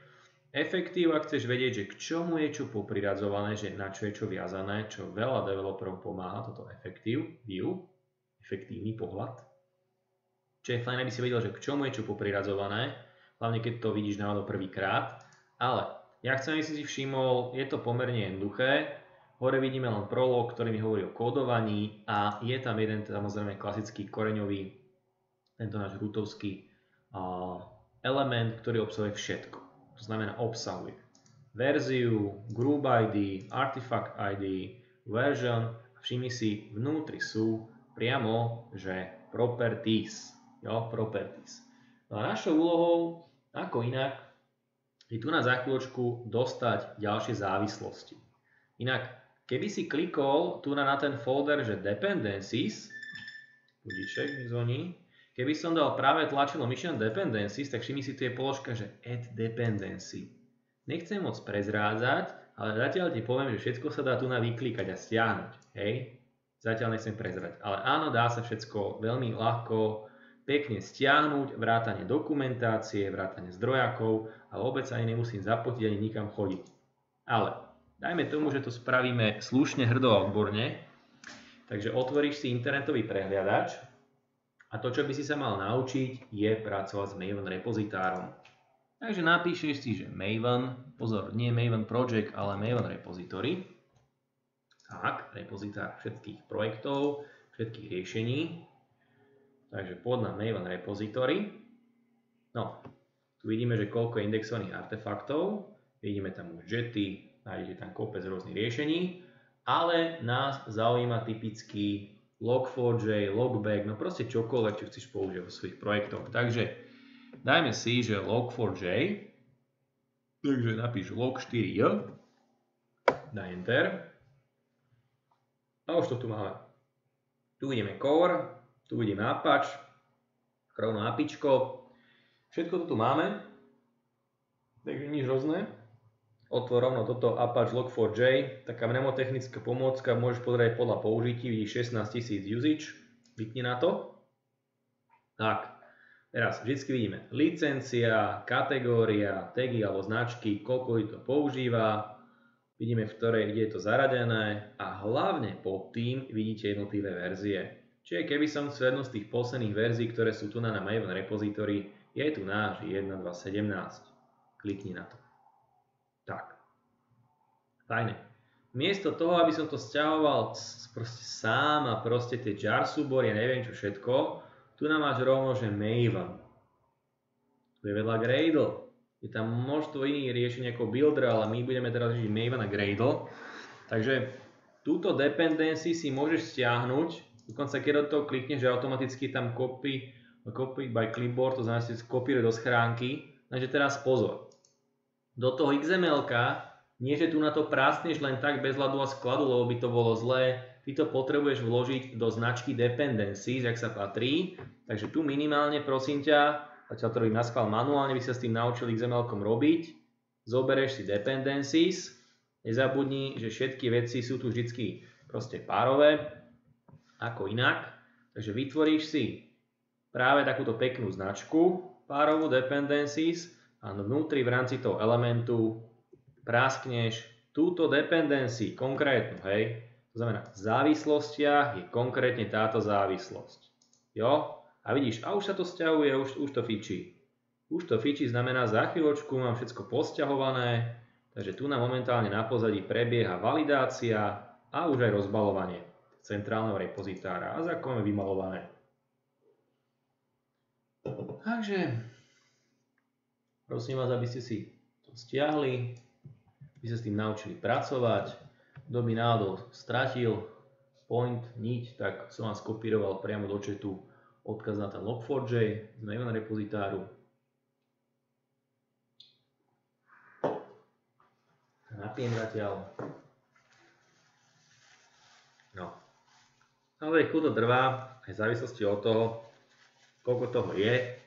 Efektív, ak chceš vedieť, že k čomu je čo popriradzované, že na čo je čo viazané, čo veľa developerov pomáha, toto efektív, view, efektívny pohľad. Čo je fajn, aby si vedel, že k čomu je čo popriradzované, hlavne keď to vidíš náhodou prvýkrát. Ale ja chcem, aby si si všimol, je to pomerne jednoduché. Hore vidíme len prolog, ktorý mi hovorí o kódovaní a je tam jeden samozrejme klasický koreňový, tento náš rutovský element, ktorý obsahuje všetko to znamená obsahuje verziu, group ID, artifact ID, version a všimni si, vnútri sú priamo, že properties. Jo, properties. No a našou úlohou, ako inak, je tu na za dostať ďalšie závislosti. Inak, keby si klikol tu na, ten folder, že dependencies, budíček mi zvoní, Keby som dal práve tlačidlo Mission Dependencies, tak všimni si tu je položka, že Add Dependency. Nechcem moc prezrádzať, ale zatiaľ ti poviem, že všetko sa dá tu na vyklikať a stiahnuť. Hej? Zatiaľ nechcem prezrať. Ale áno, dá sa všetko veľmi ľahko, pekne stiahnuť, vrátanie dokumentácie, vrátanie zdrojakov a vôbec sa ani nemusím zapotiť ani nikam chodiť. Ale dajme tomu, že to spravíme slušne, hrdo a odborne. Takže otvoríš si internetový prehliadač, a to, čo by si sa mal naučiť, je pracovať s Maven repozitárom. Takže napíšeš si, že Maven, pozor, nie Maven Project, ale Maven Repository. Tak, repozitár všetkých projektov, všetkých riešení. Takže pod na Maven Repository. No, tu vidíme, že koľko je indexovaných artefaktov. Vidíme tam už jety, nájdete tam kopec rôznych riešení. Ale nás zaujíma typicky Log4j, Logback, no proste čokoľvek, čo chceš použiť vo svojich projektoch. Takže dajme si, že Log4j, takže napíš Log4j, daj Enter a už to tu máme. Tu vidíme core, tu vidíme Apache, rovno apičko, všetko to tu máme, takže nič hrozné otvor rovno toto Apache Log4j, taká mnemotechnická pomôcka, môžeš pozrieť podľa použití, vidíš 16 000 usage, vypni na to. Tak, teraz vždy vidíme licencia, kategória, tagy alebo značky, koľko to používa, vidíme v ktorej kde je to zaradené a hlavne pod tým vidíte jednotlivé verzie. Čiže keby som chcel jednu z tých posledných verzií, ktoré sú tu na Maven repository, je tu náš 1.2.17. Klikni na to. Fajne. Miesto toho, aby som to stiahoval proste sám a proste tie jar súbory, ja neviem čo všetko, tu nám máš rovno, že Maven. Tu je vedľa Gradle. Je tam množstvo iných riešení ako Builder, ale my budeme teraz riešiť Maven a Gradle. Takže túto dependency si môžeš stiahnuť, dokonca keď do toho klikneš, že automaticky tam copy, copy by clipboard, to znamená, že kopíruje do schránky. Takže teraz pozor do toho xml nie že tu na to prásneš len tak bez hľadu a skladu, lebo by to bolo zlé, ty to potrebuješ vložiť do značky dependencies, ak sa patrí. Takže tu minimálne prosím ťa, zatiaľ to robím na skval manuálne, by sa s tým naučil xml robiť. Zobereš si dependencies, nezabudni, že všetky veci sú tu vždy proste párové, ako inak. Takže vytvoríš si práve takúto peknú značku, párovú dependencies, a vnútri v rámci toho elementu práskneš túto dependency konkrétnu, hej, to znamená v závislostiach je konkrétne táto závislosť. Jo? A vidíš, a už sa to stiahuje, už, už to fičí. Už to fičí znamená, za chvíľočku mám všetko posťahované, takže tu na momentálne na pozadí prebieha validácia a už aj rozbalovanie centrálneho repozitára a zákon je vymalované. Takže prosím vás, aby ste si to stiahli, aby ste s tým naučili pracovať. Kto by náhodou stratil point, niť, tak som vám skopíroval priamo do chatu odkaz na ten log4j z Maven repozitáru. Napijem zatiaľ. No. Chvíľu to trvá, aj v závislosti od toho, koľko toho je.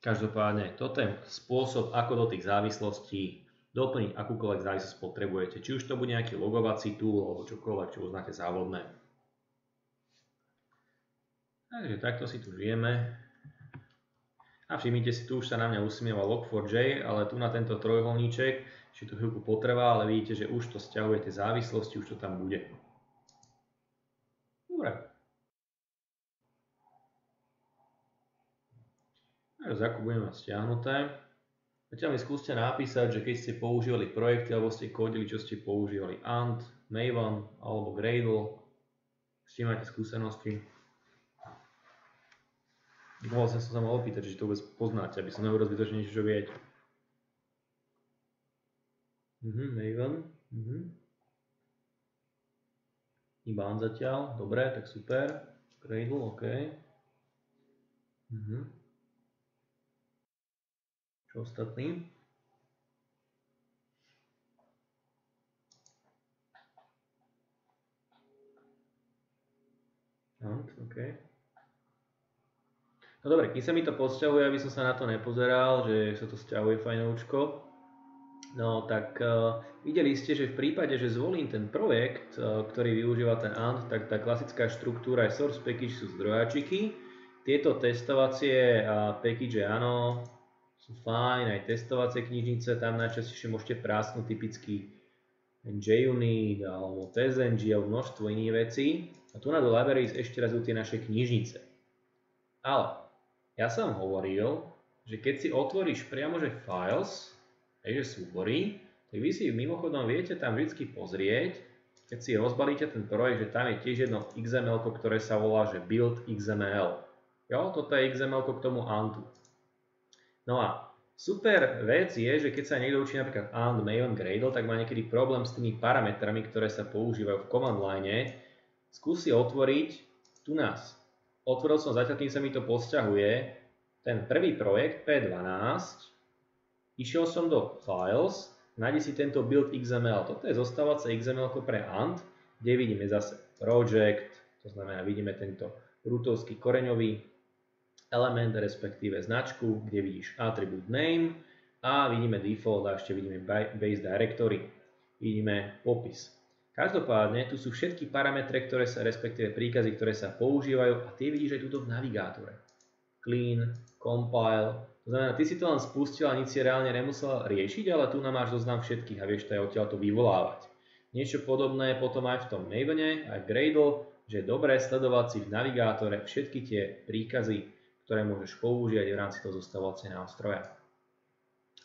Každopádne, toto je spôsob, ako do tých závislostí doplniť akúkoľvek závislosť potrebujete. Či už to bude nejaký logovací tool, alebo čokoľvek, čo uznáte závodné. Takže takto si tu žijeme. A všimnite si, tu už sa na mňa usmieva Log4j, ale tu na tento trojuholníček ešte tu chvíľku potrvá, ale vidíte, že už to stiahuje tie závislosti, už to tam bude. Dobre. Takže mať stiahnuté. Zatiaľ mi skúste napísať, že keď ste používali projekty alebo ste kodili, čo ste používali Ant, Maven alebo Gradle, s máte skúsenosti. Vlastne som sa mal opýtať, či to vôbec poznáte, aby som nehovoril zbytočne niečo, čo viete. Mhm, Maven. Mhm. Iban zatiaľ, dobre, tak super. Gradle, OK. Mhm. Čo ostatní? Ant, OK. No dobre, kým sa mi to podsťahuje, aby som sa na to nepozeral, že sa to sťahuje fajnoučko, no tak uh, videli ste, že v prípade, že zvolím ten projekt, uh, ktorý využíva ten ANT, tak tá klasická štruktúra je source package sú zdrojačiky. Tieto testovacie uh, package áno, sú fajn, aj testovacie knižnice, tam najčastejšie môžete prásnuť typicky JUnit alebo TSNG alebo množstvo iných vecí. A tu na do libraries ešte raz sú tie naše knižnice. Ale ja som hovoril, že keď si otvoríš priamo že files, že súbory, tak vy si mimochodom viete tam vždy pozrieť, keď si rozbalíte ten projekt, že tam je tiež jedno XML, ktoré sa volá, že build XML. Jo, toto je XML k tomu Antu. No a super vec je, že keď sa niekto učí napríklad and, maven, gradle, tak má niekedy problém s tými parametrami, ktoré sa používajú v command line. Skúsi otvoriť tu nás. Otvoril som zatiaľ, kým sa mi to posťahuje, ten prvý projekt P12. Išiel som do Files, nájde si tento build XML. Toto je zostávace XML pre AND, kde vidíme zase project, to znamená vidíme tento rootovský koreňový element, respektíve značku, kde vidíš attribute name a vidíme default a ešte vidíme base directory. Vidíme popis. Každopádne tu sú všetky parametre, ktoré sa, respektíve príkazy, ktoré sa používajú a tie vidíš aj tuto v navigátore. Clean, compile, to znamená, ty si to len spustil a nič si reálne nemusel riešiť, ale tu nám máš zoznam všetkých a vieš to aj odtiaľ to vyvolávať. Niečo podobné potom aj v tom Mavene, aj v Gradle, že je dobré sledovať si v navigátore všetky tie príkazy, ktoré môžeš použiť v rámci toho zostavovacieho nástroja.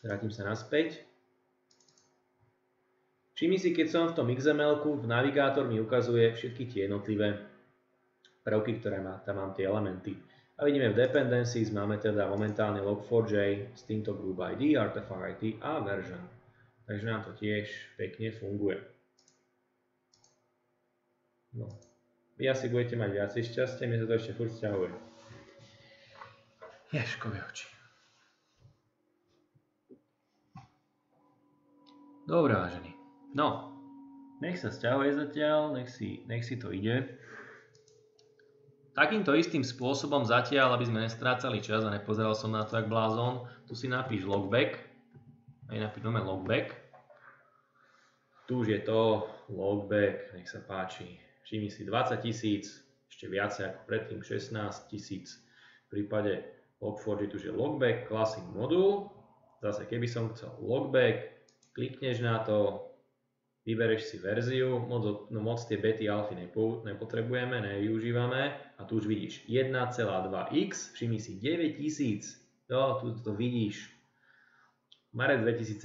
Vrátim sa naspäť. Všimni si, keď som v tom XML, v navigátor mi ukazuje všetky tie jednotlivé prvky, ktoré má, tam mám tie elementy. A vidíme v dependencies máme teda momentálne log4j s týmto group ID, artifact ID a version. Takže nám to tiež pekne funguje. No. Vy asi budete mať viacej šťastia, mne sa to ešte furt stiahuje. Ješkové oči. Dobre, vážený. No, nech sa stiahuje zatiaľ, nech si, nech si to ide. Takýmto istým spôsobom zatiaľ, aby sme nestrácali čas a nepozeral som na to jak blázon, tu si napíš logback, aj napíšeme logback. Tu už je to logback, nech sa páči. Všimni si 20 tisíc, ešte viacej ako predtým 16 tisíc. V prípade Log4j tu je logback, classic modul. Zase keby som chcel logback, klikneš na to, vybereš si verziu, moc, no moc tie bety alfy nepo, nepotrebujeme, nevyužívame. A tu už vidíš 1,2x, všimni si 9000, jo, tu to vidíš, marec 2017,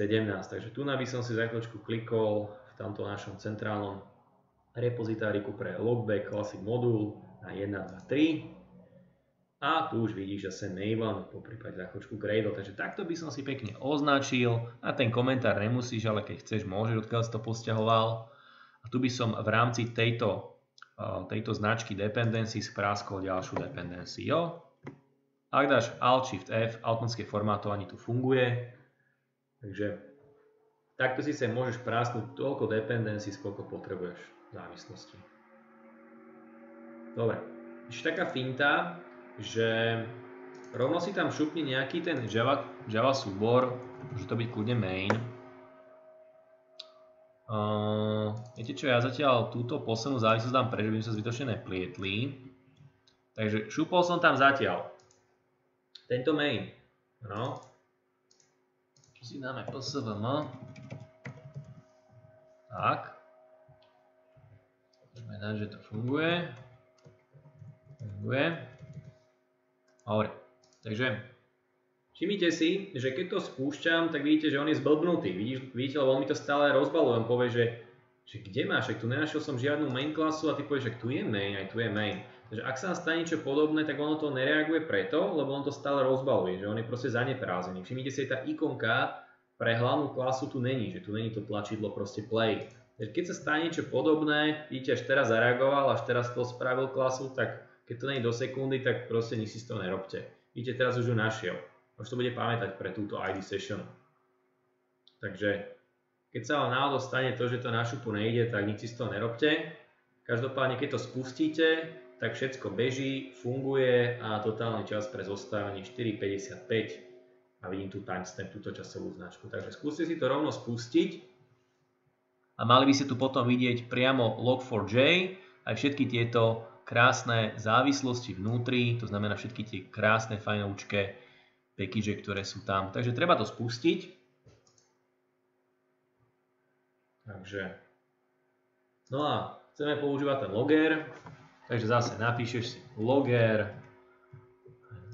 takže tu by som si za chvíľočku klikol v tomto našom centrálnom repozitáriku pre logback classic modul na 1, 2, 3 a tu už vidíš zase Maven, po prípade za chvíľočku Gradle, takže takto by som si pekne označil, na ten komentár nemusíš, ale keď chceš, môžeš, odkiaľ si to posťahoval. A tu by som v rámci tejto, tejto značky dependency spráskol ďalšiu dependency, jo? Ak dáš Alt Shift F, automatické formátovanie tu funguje, takže takto si sa môžeš prásknuť toľko dependency, koľko potrebuješ v závislosti. Dobre, ešte taká finta, že rovno si tam šupni nejaký ten Java, Java súbor, môže to byť kľudne main. Uh, viete čo, ja zatiaľ túto poslednú závislosť dám preč, aby sme sa zbytočne neplietli. Takže šupol som tam zatiaľ tento main. No. Si dáme psvm. Tak. Môžeme dať, že to funguje. Funguje. Dobre, takže všimnite si, že keď to spúšťam, tak vidíte, že on je zblbnutý. Vidíte, lebo on mi to stále rozbaluje. On povie, že, že kde máš, tu nenašiel som žiadnu main klasu a ty povieš, že tu je main, aj tu je main. Takže ak sa nám stane niečo podobné, tak ono to nereaguje preto, lebo on to stále rozbaluje, že on je proste zaneprázdnený. Všimnite si, tá ikonka pre hlavnú klasu tu není, že tu není to tlačidlo proste play. Takže keď sa stane niečo podobné, vidíte, až teraz zareagoval, až teraz to spravil klasu, tak keď to nie je do sekundy, tak proste nič si z toho nerobte. Vidíte, teraz už ju našiel. Už to bude pamätať pre túto ID session. Takže keď sa vám náhodou stane to, že to na šupu nejde, tak nič si z toho nerobte. Každopádne, keď to spustíte, tak všetko beží, funguje a totálny čas pre zostávanie 4.55 a vidím tu timestamp, túto časovú značku. Takže skúste si to rovno spustiť a mali by ste tu potom vidieť priamo log4j aj všetky tieto krásne závislosti vnútri, to znamená všetky tie krásne fajnovúčké package, ktoré sú tam. Takže treba to spustiť. Takže, no a chceme používať ten logger, takže zase napíšeš si logger,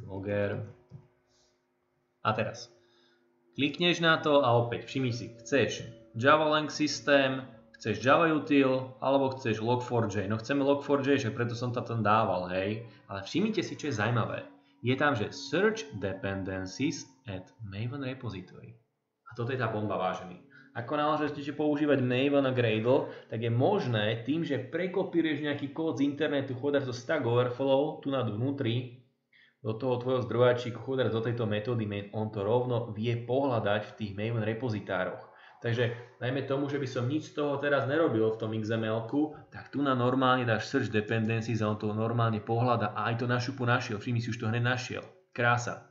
logger a teraz klikneš na to a opäť všimni si, chceš Java Lang System, chceš Java Util alebo chceš Log4j. No chceme Log4j, že preto som to tam dával, hej. Ale všimnite si, čo je zaujímavé. Je tam, že Search Dependencies at Maven Repository. A toto je tá bomba, vážený. Ako náhle chcete používať Maven a Gradle, tak je možné tým, že prekopíruješ nejaký kód z internetu, chodáš do Stack Overflow, tu nad vnútri, do toho tvojho zdrojačíku, chodáš do tejto metódy, on to rovno vie pohľadať v tých Maven repozitároch. Takže najmä tomu, že by som nič z toho teraz nerobil v tom xml tak tu na normálne dáš search dependencies a on to normálne pohľada a aj to na šupu našiel. Všimni si, už to hneď našiel. Krása.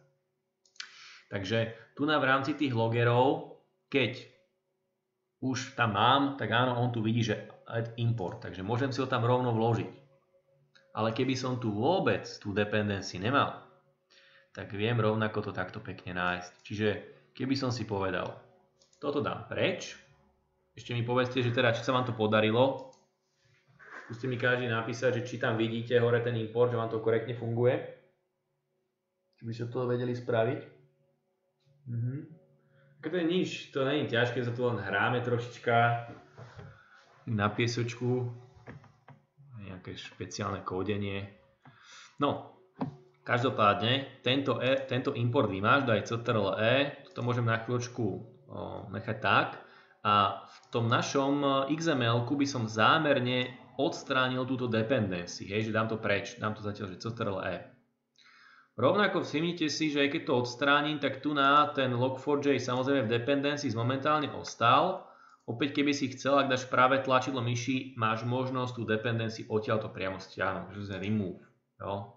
Takže tu na v rámci tých logerov, keď už tam mám, tak áno, on tu vidí, že add import, takže môžem si ho tam rovno vložiť. Ale keby som tu vôbec tú dependency nemal, tak viem rovnako to takto pekne nájsť. Čiže keby som si povedal, toto dám preč. Ešte mi povedzte, že teda, či sa vám to podarilo. Skúste mi každý napísať, že či tam vidíte hore ten import, že vám to korektne funguje. Či by ste to vedeli spraviť. Mhm. To je nič, to není ťažké, sa tu len hráme trošička na piesočku. Nejaké špeciálne kódenie. No, každopádne, tento, e, tento import vymáš, daj ctrl E, toto môžem na chvíľočku nechať tak. A v tom našom e, XML by som zámerne odstránil túto dependency, hej, že dám to preč, dám to zatiaľ, že ctrl E. Rovnako všimnite si, že aj keď to odstránim, tak tu na ten log4j samozrejme v dependencies momentálne ostal. Opäť keby si chcel, ak dáš práve tlačidlo myši, máš možnosť tú dependency odtiaľto priamo stiahnuť, že sa remove. Jo.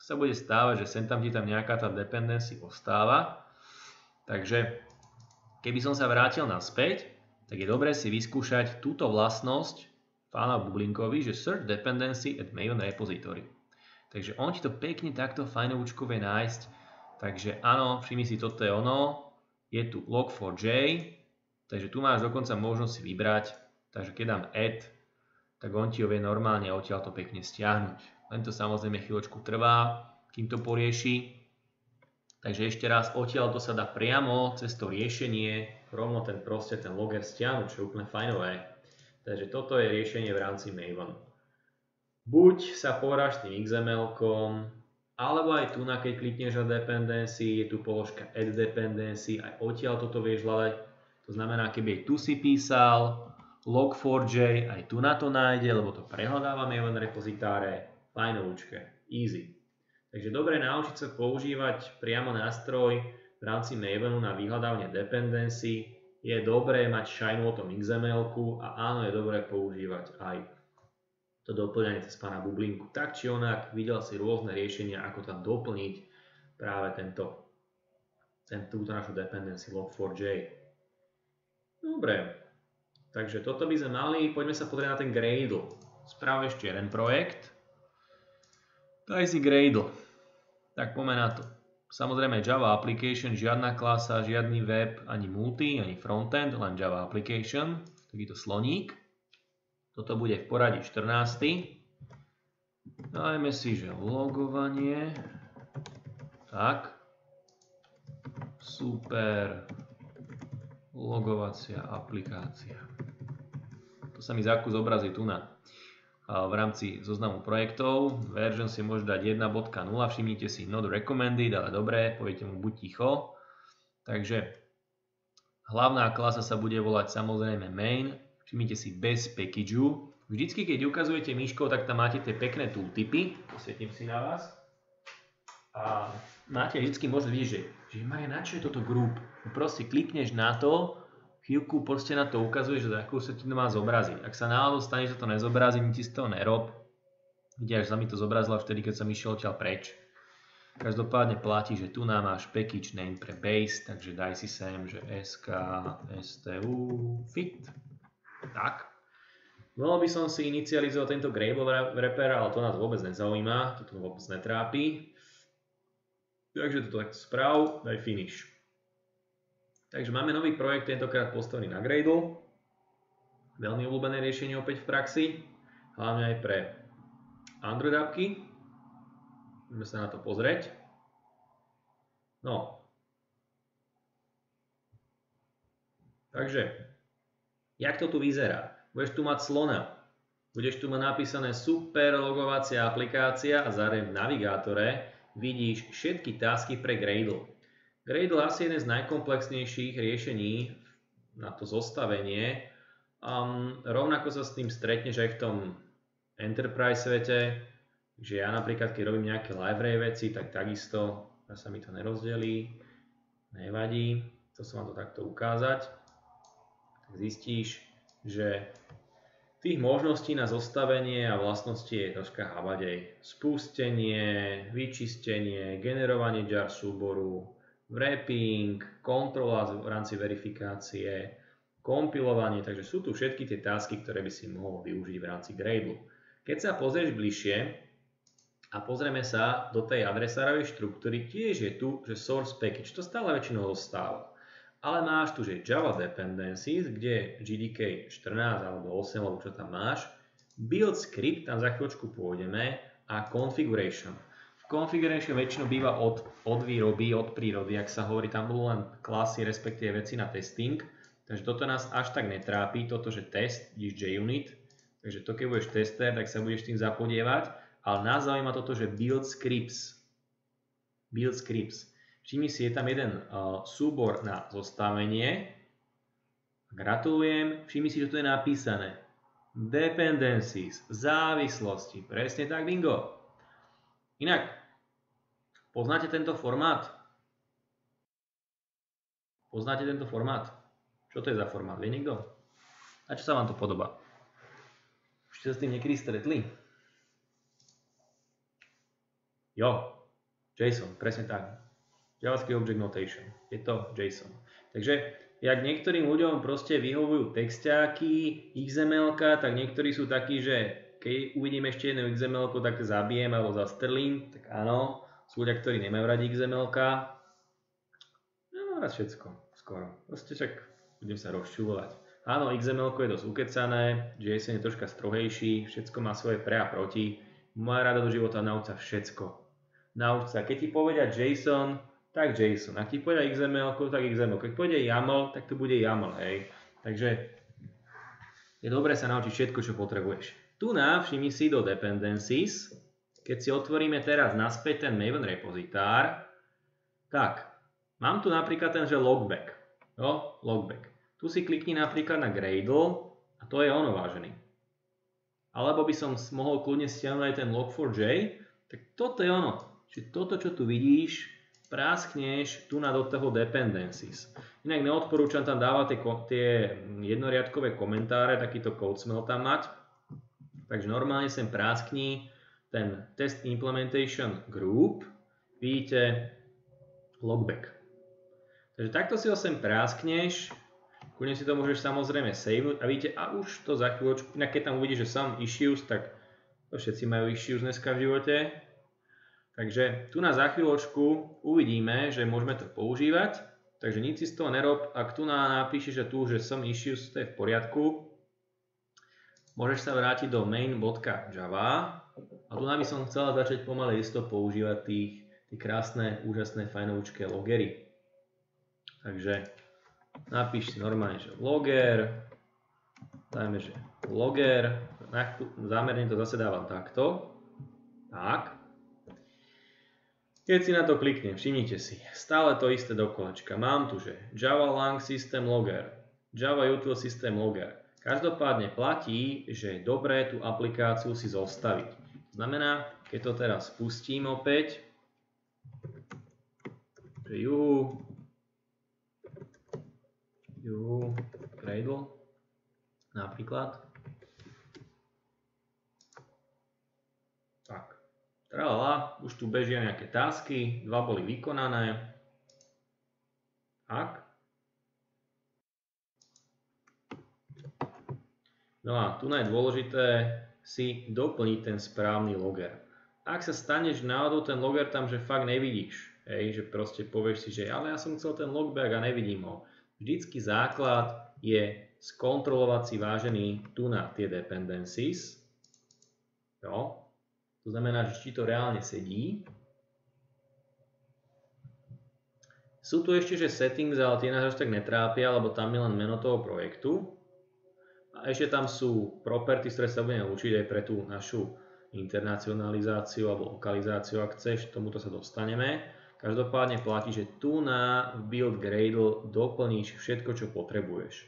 sa bude stávať, že sem tam ti tam nejaká tá dependency ostáva. Takže Keby som sa vrátil naspäť, tak je dobré si vyskúšať túto vlastnosť pána Bublinkovi, že Search Dependency at Maven Repository. Takže on ti to pekne takto fajnovúčko vie nájsť. Takže áno, všimni si, toto je ono. Je tu log4j, takže tu máš dokonca možnosť si vybrať. Takže keď dám add, tak on ti ho vie normálne odtiaľ to pekne stiahnuť. Len to samozrejme chvíľočku trvá, kým to porieši. Takže ešte raz, odtiaľ to sa dá priamo cez to riešenie rovno ten proste ten logger stiahnuť, čo je úplne fajnové. Takže toto je riešenie v rámci Maven. Buď sa poráš tým XML-kom, alebo aj tu, na keď klikneš na dependency, je tu položka add dependency, aj odtiaľ toto vieš hľadať. To znamená, keby aj tu si písal log4j, aj tu na to nájde, lebo to prehľadávame len repozitáre, fajnovúčke, easy. Takže dobre naučiť sa používať priamo nástroj v rámci Mavenu na vyhľadávanie dependency, je dobré mať shine o tom XML a áno, je dobré používať aj to doplňanie cez pána bublinku. Tak či onak, videl si rôzne riešenia, ako tam doplniť práve tento, ten, túto našu dependency log4j. Dobre, takže toto by sme mali. Poďme sa pozrieť na ten Gradle. Správ ešte jeden projekt. Daj si Gradle. Tak poďme na to. Samozrejme Java Application, žiadna klasa, žiadny web, ani multi, ani frontend, len Java Application, takýto sloník. Toto bude v poradí 14. Dajme si, že logovanie. Tak. Super. Logovacia aplikácia. To sa mi zákus zobrazí tu na v rámci zoznamu projektov. Version si môže dať 1.0, všimnite si not recommended, ale dobré, poviete mu buď ticho. Takže hlavná klasa sa bude volať samozrejme main, všimnite si bez packageu. Vždycky, keď ukazujete myškou, tak tam máte tie pekné tooltipy, posvietím si na vás. A máte vždycky možnosť vidieť, že, že Maria, na čo je toto group? Proste klikneš na to chvíľku proste na to ukazuje, že za chvíľu sa ti to má zobraziť. Ak sa náhodou stane, že to nezobrazí, nič z toho nerob. Vidíš, sa mi to zobrazila vtedy, keď som išiel odtiaľ preč. Každopádne platí, že tu nám máš package name pre base, takže daj si sem, že sk stu fit. Tak. Mohol by som si inicializovať tento Grable wrapper, ale to nás vôbec nezaujíma, to tu vôbec netrápi. Takže to takto správ, daj finish. Takže máme nový projekt, tentokrát postavený na Gradle. Veľmi obľúbené riešenie opäť v praxi, hlavne aj pre Android appky. Ideme sa na to pozrieť. No. Takže, jak to tu vyzerá? Budeš tu mať slona, budeš tu mať napísané super logovacia aplikácia a zároveň v navigátore vidíš všetky tasky pre Gradle. Gradle asi jeden z najkomplexnejších riešení na to zostavenie. Um, rovnako sa s tým stretneš aj v tom enterprise svete, že ja napríklad, keď robím nejaké library veci, tak takisto sa mi to nerozdelí, nevadí, to som vám to takto ukázať. Zistíš, že tých možností na zostavenie a vlastnosti je troška habadej. Spustenie, vyčistenie, generovanie jar súboru, wrapping, kontrola v rámci verifikácie, kompilovanie, takže sú tu všetky tie tasky, ktoré by si mohol využiť v rámci Gradle. Keď sa pozrieš bližšie a pozrieme sa do tej adresárovej štruktúry, tiež je tu, že source package, to stále väčšinou zostáva. Ale máš tu, že Java dependencies, kde GDK 14 alebo 8, alebo čo tam máš, build script, tam za chvíľočku pôjdeme, a configuration. Configuration väčšinou býva od, od výroby, od prírody, ak sa hovorí, tam budú len klasy, respektíve veci na testing. Takže toto nás až tak netrápi, toto, že test, vidíš JUnit, takže to keď budeš tester, tak sa budeš tým zapodievať, ale nás zaujíma toto, že build scripts. Build scripts. Všimni si, je tam jeden uh, súbor na zostavenie. Gratulujem, všimni si, že tu je napísané. Dependencies, závislosti, presne tak, bingo. Inak, Poznáte tento formát? Poznáte tento formát? Čo to je za formát? Vie niekto? A čo sa vám to podobá? Už ste sa s tým niekedy stretli? Jo, JSON, presne tak. JavaScript Object Notation. Je to JSON. Takže, jak niektorým ľuďom proste vyhovujú textiáky, XML, tak niektorí sú takí, že keď uvidím ešte jednu XML, tak zabijem alebo zastrelím, tak áno, sú ľudia, ktorí nemajú radi XML. Ja mám rád všetko, skoro. Proste však budem sa rozčulovať. Áno, XML je dosť ukecané, JSON je troška strohejší, všetko má svoje pre a proti. Moja rada do života nauč sa všetko. Nauč sa, keď ti povedia JSON, tak JSON. Ak ti povedia XML, tak XML. Keď povedia YAML, tak to bude YAML, hej. Takže je dobré sa naučiť všetko, čo potrebuješ. Tu na všimni si do dependencies, keď si otvoríme teraz naspäť ten Maven repozitár, tak, mám tu napríklad ten, že logback. Jo, logback. Tu si klikni napríklad na Gradle a to je ono, vážený. Alebo by som mohol kľudne stiahnuť aj ten log4j, tak toto je ono. Čiže toto, čo tu vidíš, práskneš tu na do toho dependencies. Inak neodporúčam tam dávať tie, tie jednoriadkové komentáre, takýto code smell tam mať. Takže normálne sem práskni ten test implementation group, vidíte logback. Takže takto si ho sem práskneš, kľudne si to môžeš samozrejme savenúť a vidíte, a už to za chvíľočku, inak keď tam uvidíš, že some issues, tak to všetci majú issues dneska v živote. Takže tu na za chvíľočku uvidíme, že môžeme to používať, takže nič si z toho nerob, ak tu napíšeš, že tu, že some issues, to je v poriadku, môžeš sa vrátiť do main.java a tu by som chcela začať pomaly isto používať tých, tých krásne, úžasné, fajnovúčké logery. Takže napíš si normálne, že loger, dajme, že loger, zámerne to zase dávam takto, tak. Keď si na to kliknem, všimnite si, stále to isté do kolečka. Mám tu, že Java Lang System Logger, Java Util System Logger. Každopádne platí, že je dobré tú aplikáciu si zostaviť. Znamená, keď to teraz spustím opäť, že juhu, juhu, Cradle, napríklad. Tak, tralala, už tu bežia nejaké tasky, dva boli vykonané. Tak, No a tu je dôležité si doplniť ten správny loger. Ak sa staneš náhodou ten loger tam, že fakt nevidíš, hej, že proste povieš si, že ale ja som chcel ten logback a nevidím ho. Vždycky základ je skontrolovať si vážený tu na tie dependencies. Jo. To znamená, že či to reálne sedí. Sú tu ešte, že settings, ale tie nás až tak netrápia, lebo tam je len meno toho projektu. A ešte tam sú properties, ktoré sa budeme učiť aj pre tú našu internacionalizáciu alebo lokalizáciu, ak chceš, tomuto sa dostaneme. Každopádne platí, že tu na build Gradle doplníš všetko, čo potrebuješ.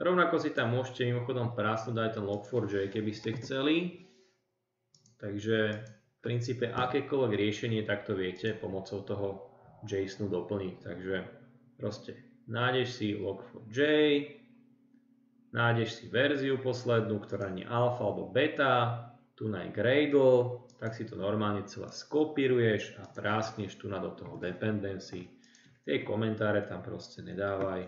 Rovnako si tam môžete mimochodom prásnuť aj ten log4j, keby ste chceli. Takže v princípe akékoľvek riešenie takto viete pomocou toho JSONu doplniť. Takže proste nájdeš si log4j, nájdeš si verziu poslednú, ktorá nie alfa alebo beta, tu na Gradle, tak si to normálne celá skopíruješ a práskneš tu na do toho dependency. Tie komentáre tam proste nedávaj.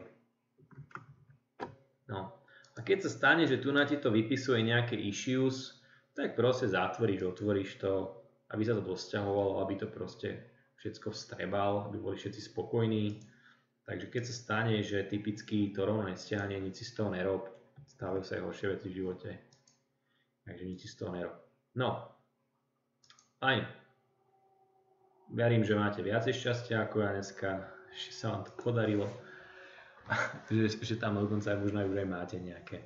No. A keď sa stane, že tu na ti to vypisuje nejaké issues, tak proste zatvoríš, otvoríš to, aby sa to dosťahovalo, aby to proste všetko vstrebal, aby boli všetci spokojní. Takže keď sa stane, že typicky to rovno nestiahne, nič si z toho nerob, stávajú sa aj horšie veci v živote. Takže nič z toho nerob. No, fajn. Verím, že máte viacej šťastia ako ja dneska, že sa vám to podarilo. že, že tam dokonca aj možno aj máte nejaké.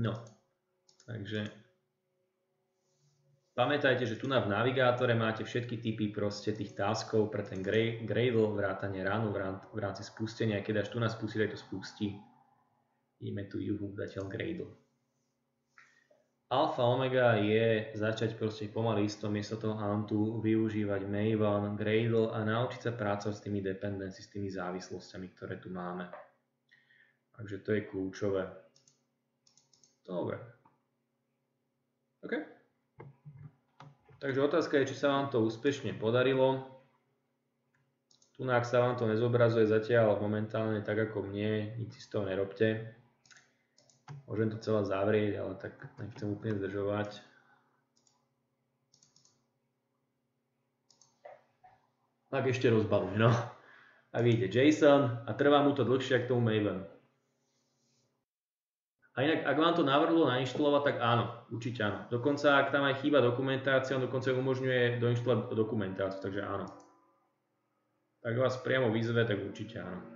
No, takže pamätajte, že tu na v navigátore máte všetky typy proste tých taskov pre ten Gradle, vrátanie ránu v rámci spustenia, keď až tu na spustí, to spustí ideme tu juhu zatiaľ Gradle. Alfa Omega je začať proste pomaly isto miesto toho Antu využívať Maven, Gradle a naučiť sa pracovať s tými dependency, s tými závislosťami, ktoré tu máme. Takže to je kľúčové. Dobre. OK. Takže otázka je, či sa vám to úspešne podarilo. Tu ak sa vám to nezobrazuje zatiaľ momentálne tak ako mne, nič si z toho nerobte. Môžem to celé zavrieť, ale tak nechcem úplne zdržovať. Tak ešte rozbaluj, no. A vidíte JSON a trvá mu to dlhšie ako tomu Maven. A inak, ak vám to navrhlo nainštalovať, tak áno, určite áno. Dokonca, ak tam aj chýba dokumentácia, on dokonca umožňuje doinštalovať dokumentáciu, takže áno. Tak vás priamo vyzve, tak určite áno.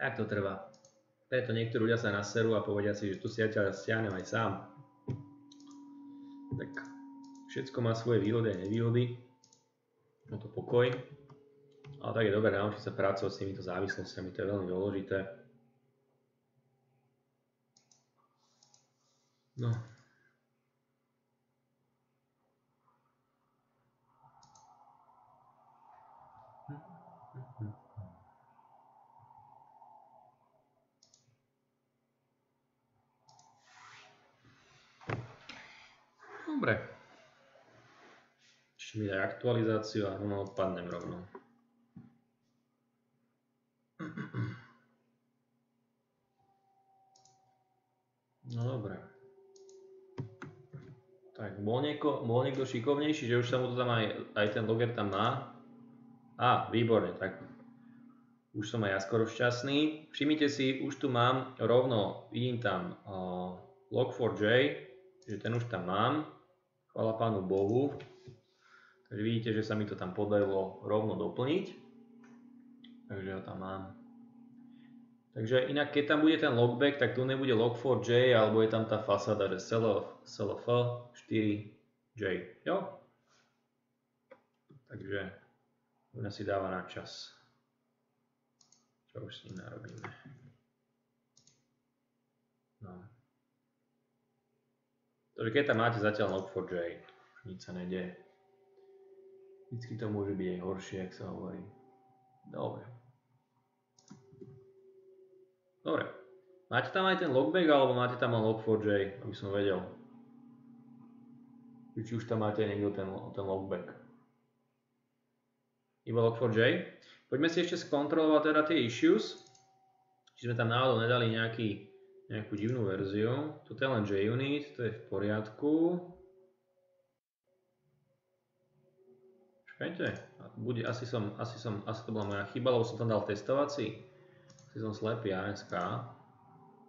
Tak to trvá. Preto niektorí ľudia sa naserú a povedia si, že tu si ja ťa stiahnem aj sám. Tak všetko má svoje výhody a nevýhody. No to pokoj. Ale tak je dobré naučiť sa pracovať s týmito závislostiami, to je veľmi dôležité. No, Dobre. Ešte mi daj aktualizáciu a no odpadnem rovno. No dobre. Tak, bol, nieko, bol niekto šikovnejší, že už sa mu to tam aj, aj ten loger tam má? Á, výborne, tak už som aj ja skoro šťastný. Všimnite si, už tu mám rovno, vidím tam uh, log4j, že ten už tam mám. Chvala pánu Bohu. Takže vidíte, že sa mi to tam podarilo rovno doplniť. Takže ho tam mám. Takže inak, keď tam bude ten logback, tak tu nebude log4j, alebo je tam tá fasáda, že slf 4j. Jo? Takže ona si dáva na čas. Čo už s ním narobíme. No. Takže keď tam máte zatiaľ log4j, nič sa nedie. Vždycky to môže byť aj horšie, ak sa hovorí. Dobre. Dobre. Máte tam aj ten logback, alebo máte tam len log4j, aby som vedel. Či už tam máte niekto ten, ten logback. Iba log4j. Poďme si ešte skontrolovať teda tie issues. Či sme tam náhodou nedali nejaký, nejakú divnú verziu. Toto je len JUnit, to je v poriadku. Čakajte, bude, asi, som, asi, som, asi to bola moja chyba, lebo som tam dal testovací. Si som slepý ASK.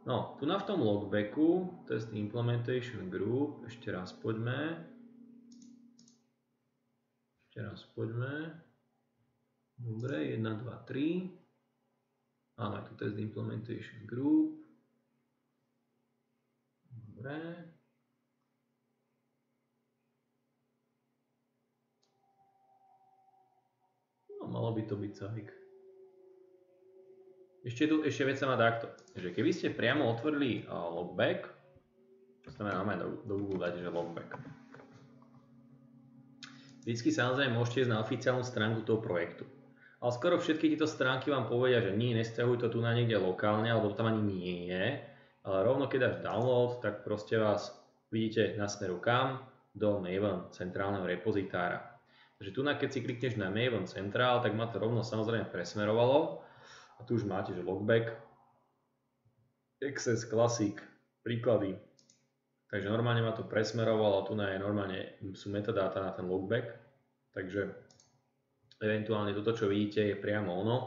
No, tu na v tom logbacku, test implementation group, ešte raz poďme. Ešte raz poďme. Dobre, 1, 2, 3. Áno, tu test implementation group. Dobre. No, malo by to byť cahik. Ešte tu, ešte vec sa má takto, že keby ste priamo otvorili uh, logback, to znamená do, do Google dať, že logback. Vždycky samozrejme môžete ísť na oficiálnu stránku toho projektu. Ale skoro všetky tieto stránky vám povedia, že nie, nestiahuj to tu na niekde lokálne, alebo tam ani nie je. Ale rovno keď dáš download, tak proste vás vidíte na smeru kam? Do Maven centrálneho repozitára. Takže tu, keď si klikneš na Maven Central, tak ma to rovno samozrejme presmerovalo a tu už máte, že logback, Access Classic, príklady. Takže normálne ma to presmerovalo, tu je normálne sú metadáta na ten logback, takže eventuálne toto, čo vidíte, je priamo ono.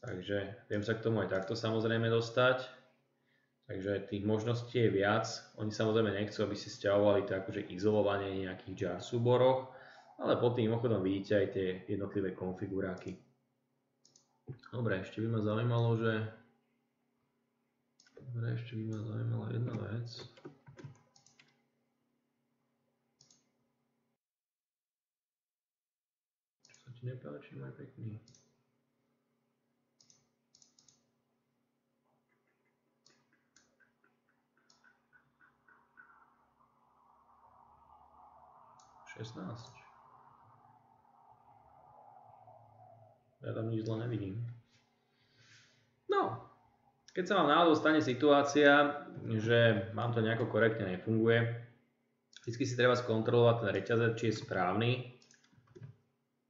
Takže viem sa k tomu aj takto samozrejme dostať. Takže tých možností je viac. Oni samozrejme nechcú, aby ste stiahovali to akože izolovanie nejakých jar súboroch, ale pod tým ochodom vidíte aj tie jednotlivé konfiguráky. Dobre, ešte by ma zaujímalo, že... Dobre, ešte by ma zaujímala jedna vec. Čo sa ti nepáči, môj pekný? Šestnáct. Ja tam nič zle nevidím. No, keď sa vám náhodou stane situácia, že vám to nejako korektne nefunguje, vždy si treba skontrolovať ten reťazec, či je správny.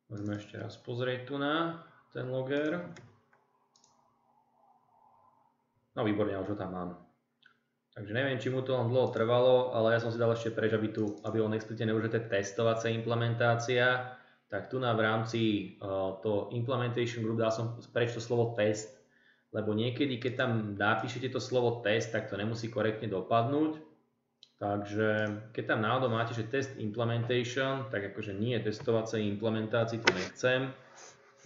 Môžeme ešte raz pozrieť tu na ten loger. No výborne, už ho tam mám. Takže neviem, či mu to len dlho trvalo, ale ja som si dal ešte preč, aby, tu, aby bol explicitne už testovacia implementácia tak tu na v rámci uh, to implementation group dal som preč to slovo test, lebo niekedy, keď tam napíšete to slovo test, tak to nemusí korektne dopadnúť. Takže keď tam náhodou máte, že test implementation, tak akože nie testovacej implementácii to nechcem,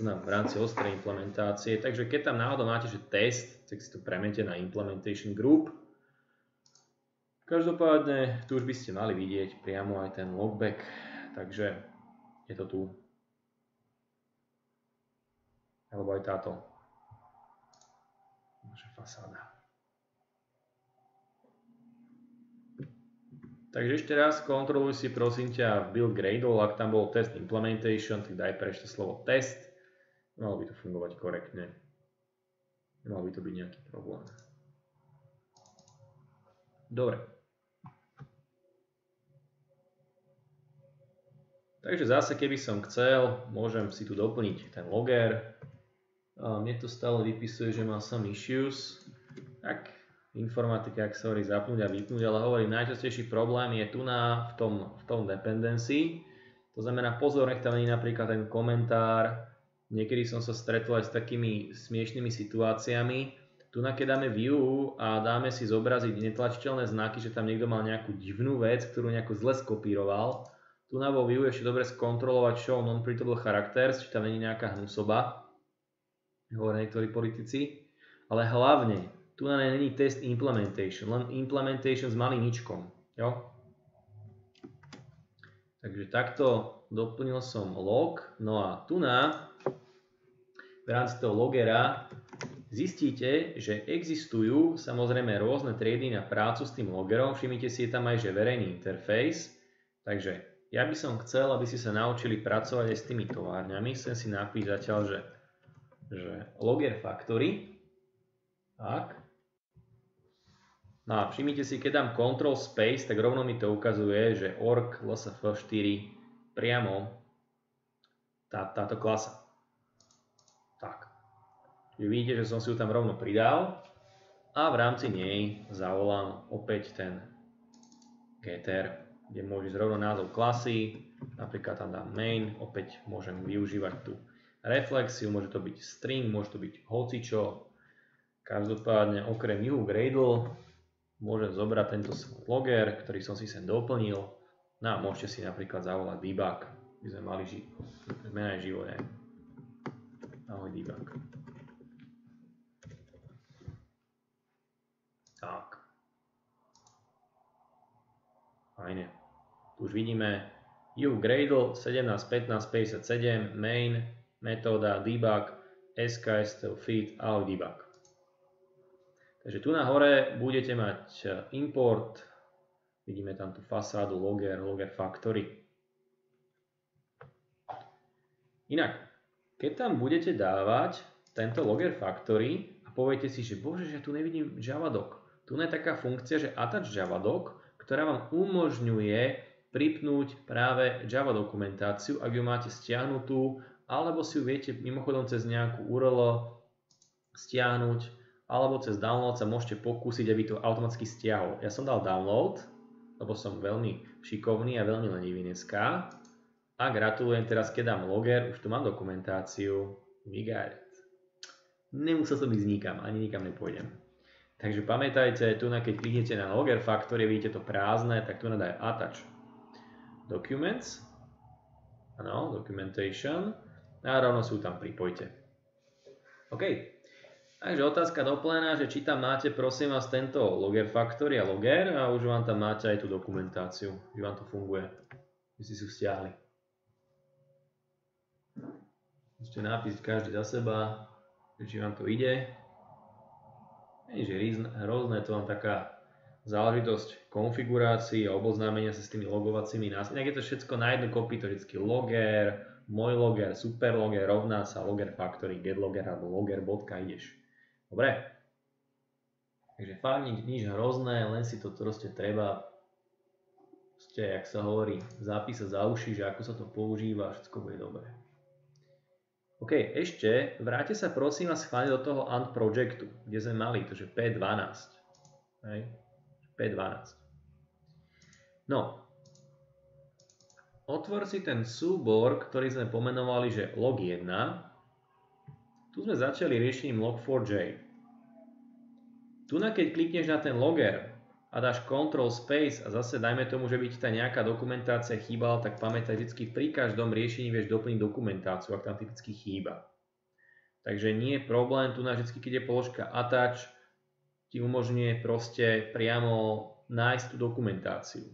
v rámci ostrej implementácie. Takže keď tam náhodou máte, že test, tak si to premete na implementation group. Každopádne tu už by ste mali vidieť priamo aj ten logback, takže je to tu. Alebo aj táto naša fasáda. Takže ešte raz kontroluj si prosím ťa build Gradle, ak tam bol test implementation, tak daj prešte slovo test. Malo by to fungovať korektne. Nemal by to byť nejaký problém. Dobre. Takže zase, keby som chcel, môžem si tu doplniť ten logger. Mne to stále vypisuje, že má some issues. Tak informatika, ak sa hovorí zapnúť a vypnúť, ale hovorím, najčastejší problém je tu na, v, tom, v tom dependency. To znamená, pozor, nech tam nie napríklad ten komentár. Niekedy som sa stretol aj s takými smiešnými situáciami. Tu na keď dáme view a dáme si zobraziť netlačiteľné znaky, že tam niekto mal nejakú divnú vec, ktorú nejako zle skopíroval. Tu na vo view ešte dobre skontrolovať show non-printable characters, či tam není nejaká hnusoba, hovoria niektorí politici. Ale hlavne, tu na není test implementation, len implementation s malým Jo? Takže takto doplnil som log. No a tu na v rámci toho logera zistíte, že existujú samozrejme rôzne triedy na prácu s tým logerom. Všimnite si, je tam aj že verejný interfejs. Takže ja by som chcel, aby si sa naučili pracovať aj s tými továrňami. Chcem si napísať zatiaľ, že, že logger factory. Tak. No a všimnite si, keď dám Control Space, tak rovno mi to ukazuje, že org lsf4 priamo tá, táto klasa. Tak. Čiže vidíte, že som si ju tam rovno pridal a v rámci nej zavolám opäť ten getter, kde môže ísť rovno názov klasy, napríklad tam dám main, opäť môžem využívať tú reflexiu, môže to byť string, môže to byť hocičo. Každopádne okrem new Gradle môžem zobrať tento logger, ktorý som si sem doplnil. No a môžete si napríklad zavolať debug, by sme mali ži- mena je život, Ahoj debug. Tak. Fajne. Tu už vidíme u Gradle 17, 15, 57, main, metóda, debug, SKS, feed, ahoj debug. Takže tu na hore budete mať e, import, vidíme tam tú fasádu logger, logger factory. Inak, keď tam budete dávať tento logger factory a poviete si, že bože, že tu nevidím javadoc. Tu je taká funkcia, že attach javadoc, ktorá vám umožňuje pripnúť práve Java dokumentáciu, ak ju máte stiahnutú, alebo si ju viete mimochodom cez nejakú URL stiahnuť alebo cez download sa môžete pokúsiť, aby to automaticky stiahol. Ja som dal download, lebo som veľmi šikovný a veľmi lenivý dneska. A gratulujem teraz, keď dám logger, už tu mám dokumentáciu. We got it. Nemusel som ísť nikam, ani nikam nepôjdem. Takže pamätajte, tu na keď kliknete na Logger Factory, vidíte to prázdne, tak tu nadaj Attach Documents. Áno, Documentation. A rovno sú tam pripojte. OK, Takže otázka do že či tam máte prosím vás tento Logger Factory a Logger a už vám tam máte aj tú dokumentáciu, že vám to funguje, že si si stiahli. Ešte nápis každý za seba, či vám to ide. Nie, že hrozné, to vám taká záležitosť konfigurácií a oboznámenia sa s tými logovacími nástrojmi. Inak je to všetko na jednu kopii, to vždycky logger, môj logger, super logger rovná sa logger factory, get logger alebo logger bodka ideš. Dobre? Takže fakt nič hrozné, len si to proste treba ste, jak sa hovorí, zapísať za uši, že ako sa to používa, všetko bude dobré. OK, ešte vráte sa prosím a schválne do toho AND projektu, kde sme mali, to je P12. Hej? P12. No, otvor si ten súbor, ktorý sme pomenovali, že log1. Tu sme začali riešením log4j. Tu keď klikneš na ten logger a dáš Control Space a zase dajme tomu, že by ti tá nejaká dokumentácia chýbala, tak pamätaj, vždy pri každom riešení vieš doplniť dokumentáciu, ak tam typicky chýba. Takže nie je problém, tu na vždy, keď je položka attach, ti umožňuje proste priamo nájsť tú dokumentáciu.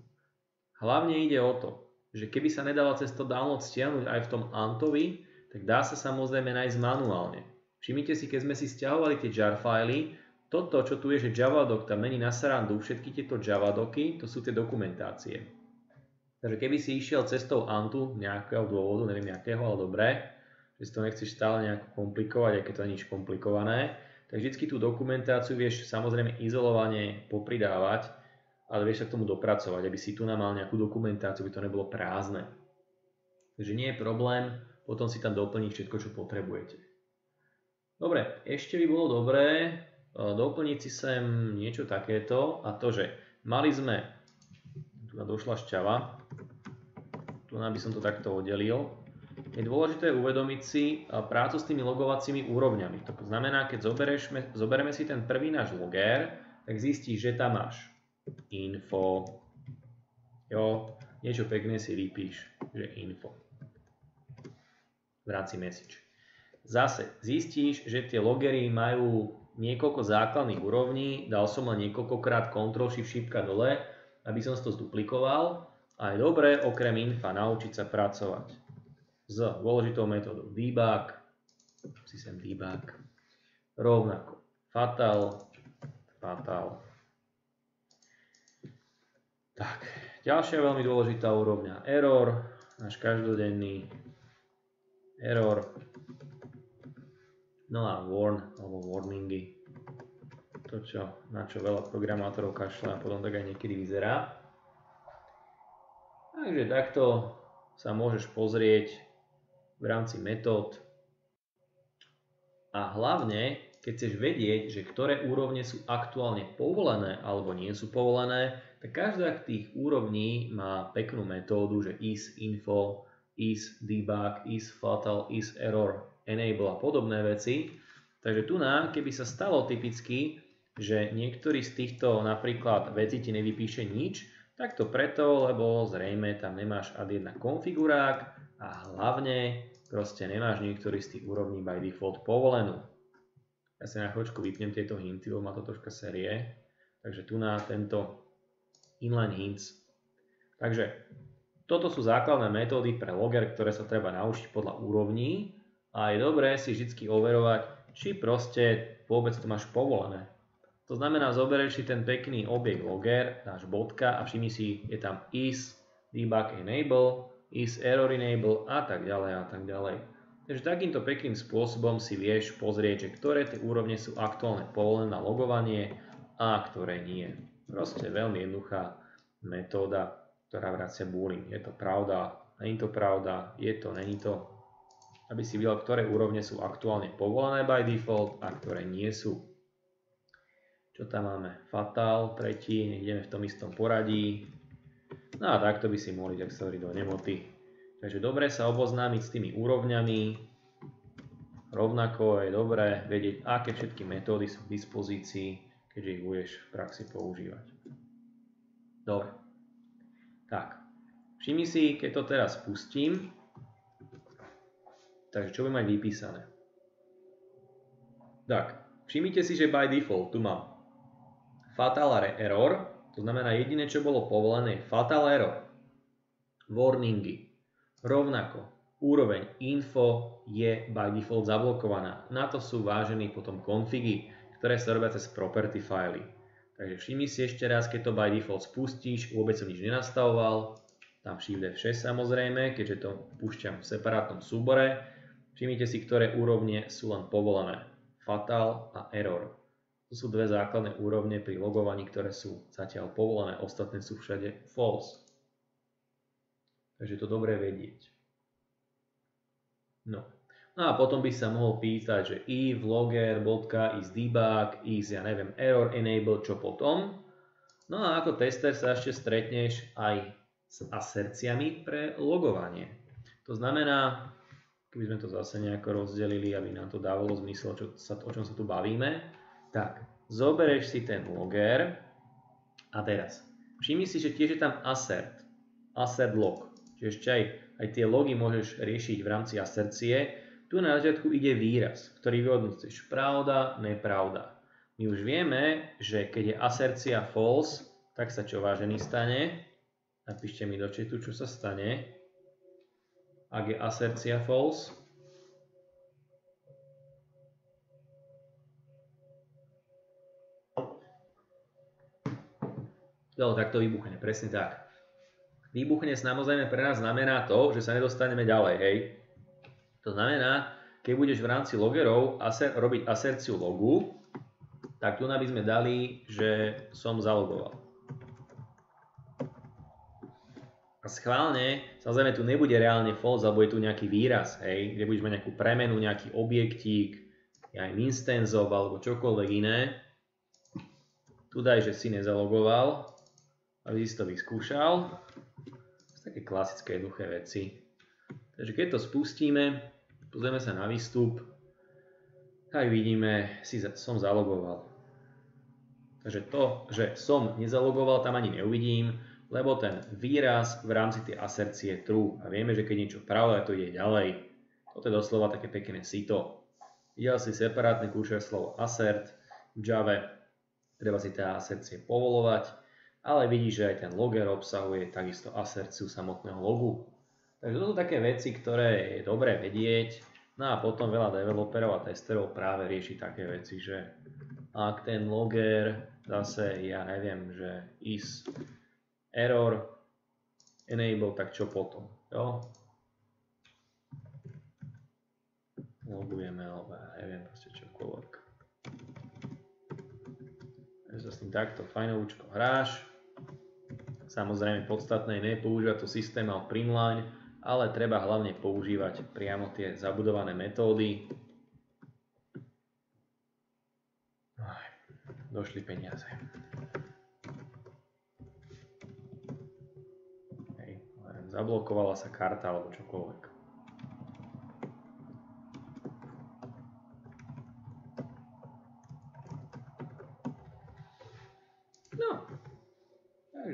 Hlavne ide o to, že keby sa nedala cez to download stiahnuť aj v tom Antovi, tak dá sa samozrejme nájsť manuálne. Všimnite si, keď sme si stiahovali tie jar fily, toto, čo tu je, že Javadoc tam není na srandu, všetky tieto Javadoky, to sú tie dokumentácie. Takže keby si išiel cestou Antu nejakého dôvodu, neviem nejakého, ale dobré, že si to nechceš stále nejako komplikovať, aj to nie nič komplikované, tak vždy tú dokumentáciu vieš samozrejme izolovane popridávať, ale vieš sa k tomu dopracovať, aby si tu mal nejakú dokumentáciu, aby to nebolo prázdne. Takže nie je problém, potom si tam doplniť všetko, čo potrebujete. Dobre, ešte by bolo dobré doplniť si sem niečo takéto a to, že mali sme, tu došla šťava, tu by som to takto oddelil, je dôležité uvedomiť si prácu s tými logovacími úrovňami. To znamená, keď zoberieme si ten prvý náš loger, tak zistíš, že tam máš info, jo, niečo pekné si vypíš, že info v rámci message. Zase zistíš, že tie logery majú niekoľko základných úrovní, dal som len niekoľkokrát Ctrl Shift šípka dole, aby som to zduplikoval. A je dobré okrem infa naučiť sa pracovať s dôležitou metódou debug, si sem debug, rovnako fatal, fatal. Tak, ďalšia veľmi dôležitá úrovňa. Error, náš každodenný error, No a warn, alebo warningy, to čo, na čo veľa programátorov kašľa a potom tak aj niekedy vyzerá. Takže takto sa môžeš pozrieť v rámci metód. A hlavne, keď chceš vedieť, že ktoré úrovne sú aktuálne povolené alebo nie sú povolené, tak každá z tých úrovní má peknú metódu, že is info, is debug, is error enable a podobné veci. Takže tu nám, keby sa stalo typicky, že niektorý z týchto napríklad veci ti nevypíše nič, tak to preto, lebo zrejme tam nemáš ad 1 konfigurák a hlavne proste nemáš niektorý z tých úrovní by default povolenú. Ja sa na chvíľočku vypnem tieto hinty, lebo má to troška série. Takže tu na tento inline hints. Takže toto sú základné metódy pre logger, ktoré sa treba naučiť podľa úrovní a je dobré si vždy overovať, či proste vôbec to máš povolené. To znamená, zoberieš si ten pekný objekt logger, dáš bodka a všimni si, je tam is debug enable, is error enable a tak ďalej a tak ďalej. Takže takýmto pekným spôsobom si vieš pozrieť, že ktoré tie úrovne sú aktuálne povolené na logovanie a ktoré nie. Proste veľmi jednoduchá metóda, ktorá vracia boolean. Je to pravda, není to pravda, je to, není to aby si videl, ktoré úrovne sú aktuálne povolené by default a ktoré nie sú. Čo tam máme? Fatal, tretí, ideme v tom istom poradí. No a takto by si mohli hovorí do nemoty. Takže dobre sa oboznámiť s tými úrovňami. Rovnako je dobré vedieť, aké všetky metódy sú k dispozícii, keďže ich budeš v praxi používať. Dobre. Tak. Všimni si, keď to teraz spustím, Takže čo by mať vypísané? Tak, všimnite si, že by default tu mám fatal error, to znamená jediné, čo bolo povolené, fatal error, warningy. Rovnako, úroveň info je by default zablokovaná. Na to sú vážení potom konfigy, ktoré sa robia cez property fily. Takže všimni si ešte raz, keď to by default spustíš, vôbec som nič nenastavoval, tam Shift F6 samozrejme, keďže to púšťam v separátnom súbore, Všimnite si, ktoré úrovne sú len povolené. Fatal a error. To sú dve základné úrovne pri logovaní, ktoré sú zatiaľ povolené, ostatné sú všade false. Takže to dobré vedieť. No. no a potom by sa mohol pýtať, že if logger, bodka, is debug, is, ja neviem, error enable, čo potom. No a ako tester sa ešte stretneš aj s aserciami pre logovanie. To znamená, keby sme to zase nejako rozdelili, aby nám to dávalo zmysel, čo sa, o čom sa tu bavíme, tak zoberieš si ten loger A teraz, všimni si, že tiež je tam assert, assert log. Čiže ešte aj, aj tie logy môžeš riešiť v rámci asercie. Tu na začiatku ide výraz, ktorý vyhodnocuješ pravda, nepravda. My už vieme, že keď je asercia false, tak sa čo vážený stane? Napíšte mi do četu, čo sa stane. Ak je asercia false, No, tak to vybuchne, presne tak. Vybuchne samozrejme pre nás znamená to, že sa nedostaneme ďalej, hej. To znamená, keď budeš v rámci logerov aser, robiť aserciu logu, tak tu by sme dali, že som zalogoval. A schválne, samozrejme tu nebude reálne false, alebo je tu nejaký výraz, hej, kde budeš mať nejakú premenu, nejaký objektík, aj instance alebo čokoľvek iné. Tu daj, že si nezalogoval aby si to vyskúšal. Také klasické jednoduché veci. Takže keď to spustíme, pozrieme sa na výstup, tak vidíme, si som zalogoval. Takže to, že som nezalogoval, tam ani neuvidím, lebo ten výraz v rámci tej asercie je true. A vieme, že keď niečo pravda, to ide ďalej. Toto je doslova také pekné sito. Videl si separátne kľúčové slovo assert v Java. Treba si tá asercie povolovať ale vidíš, že aj ten logger obsahuje takisto aserciu samotného logu. Takže to sú také veci, ktoré je dobré vedieť, no a potom veľa developerov a testerov práve rieši také veci, že ak ten logger zase, ja neviem, že is error enable, tak čo potom, jo? Logujeme, alebo ja neviem, proste čokoľvek. Takže sa s tým takto fajnovúčko hráš, Samozrejme podstatné je nepoužívať to systém mal primline, ale treba hlavne používať priamo tie zabudované metódy. Došli peniaze. Hej, zablokovala sa karta alebo čokoľvek.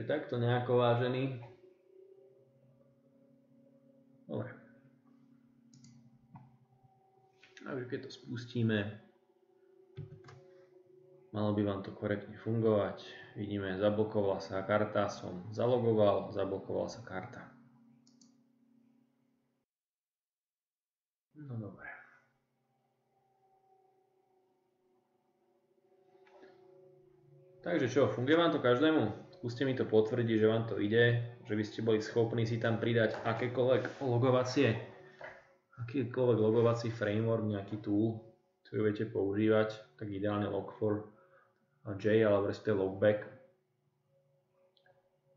takto nejako vážený. Dobre. Takže keď to spustíme, malo by vám to korektne fungovať. Vidíme, zablokovala sa karta, som zalogoval, zablokovala sa karta. No dobre. Takže čo, funguje vám to každému? Skúste mi to potvrdiť, že vám to ide, že by ste boli schopní si tam pridať akékoľvek logovacie, akýkoľvek logovací framework, nejaký tool, ktorý viete používať, tak ideálne log4j alebo respektive logback.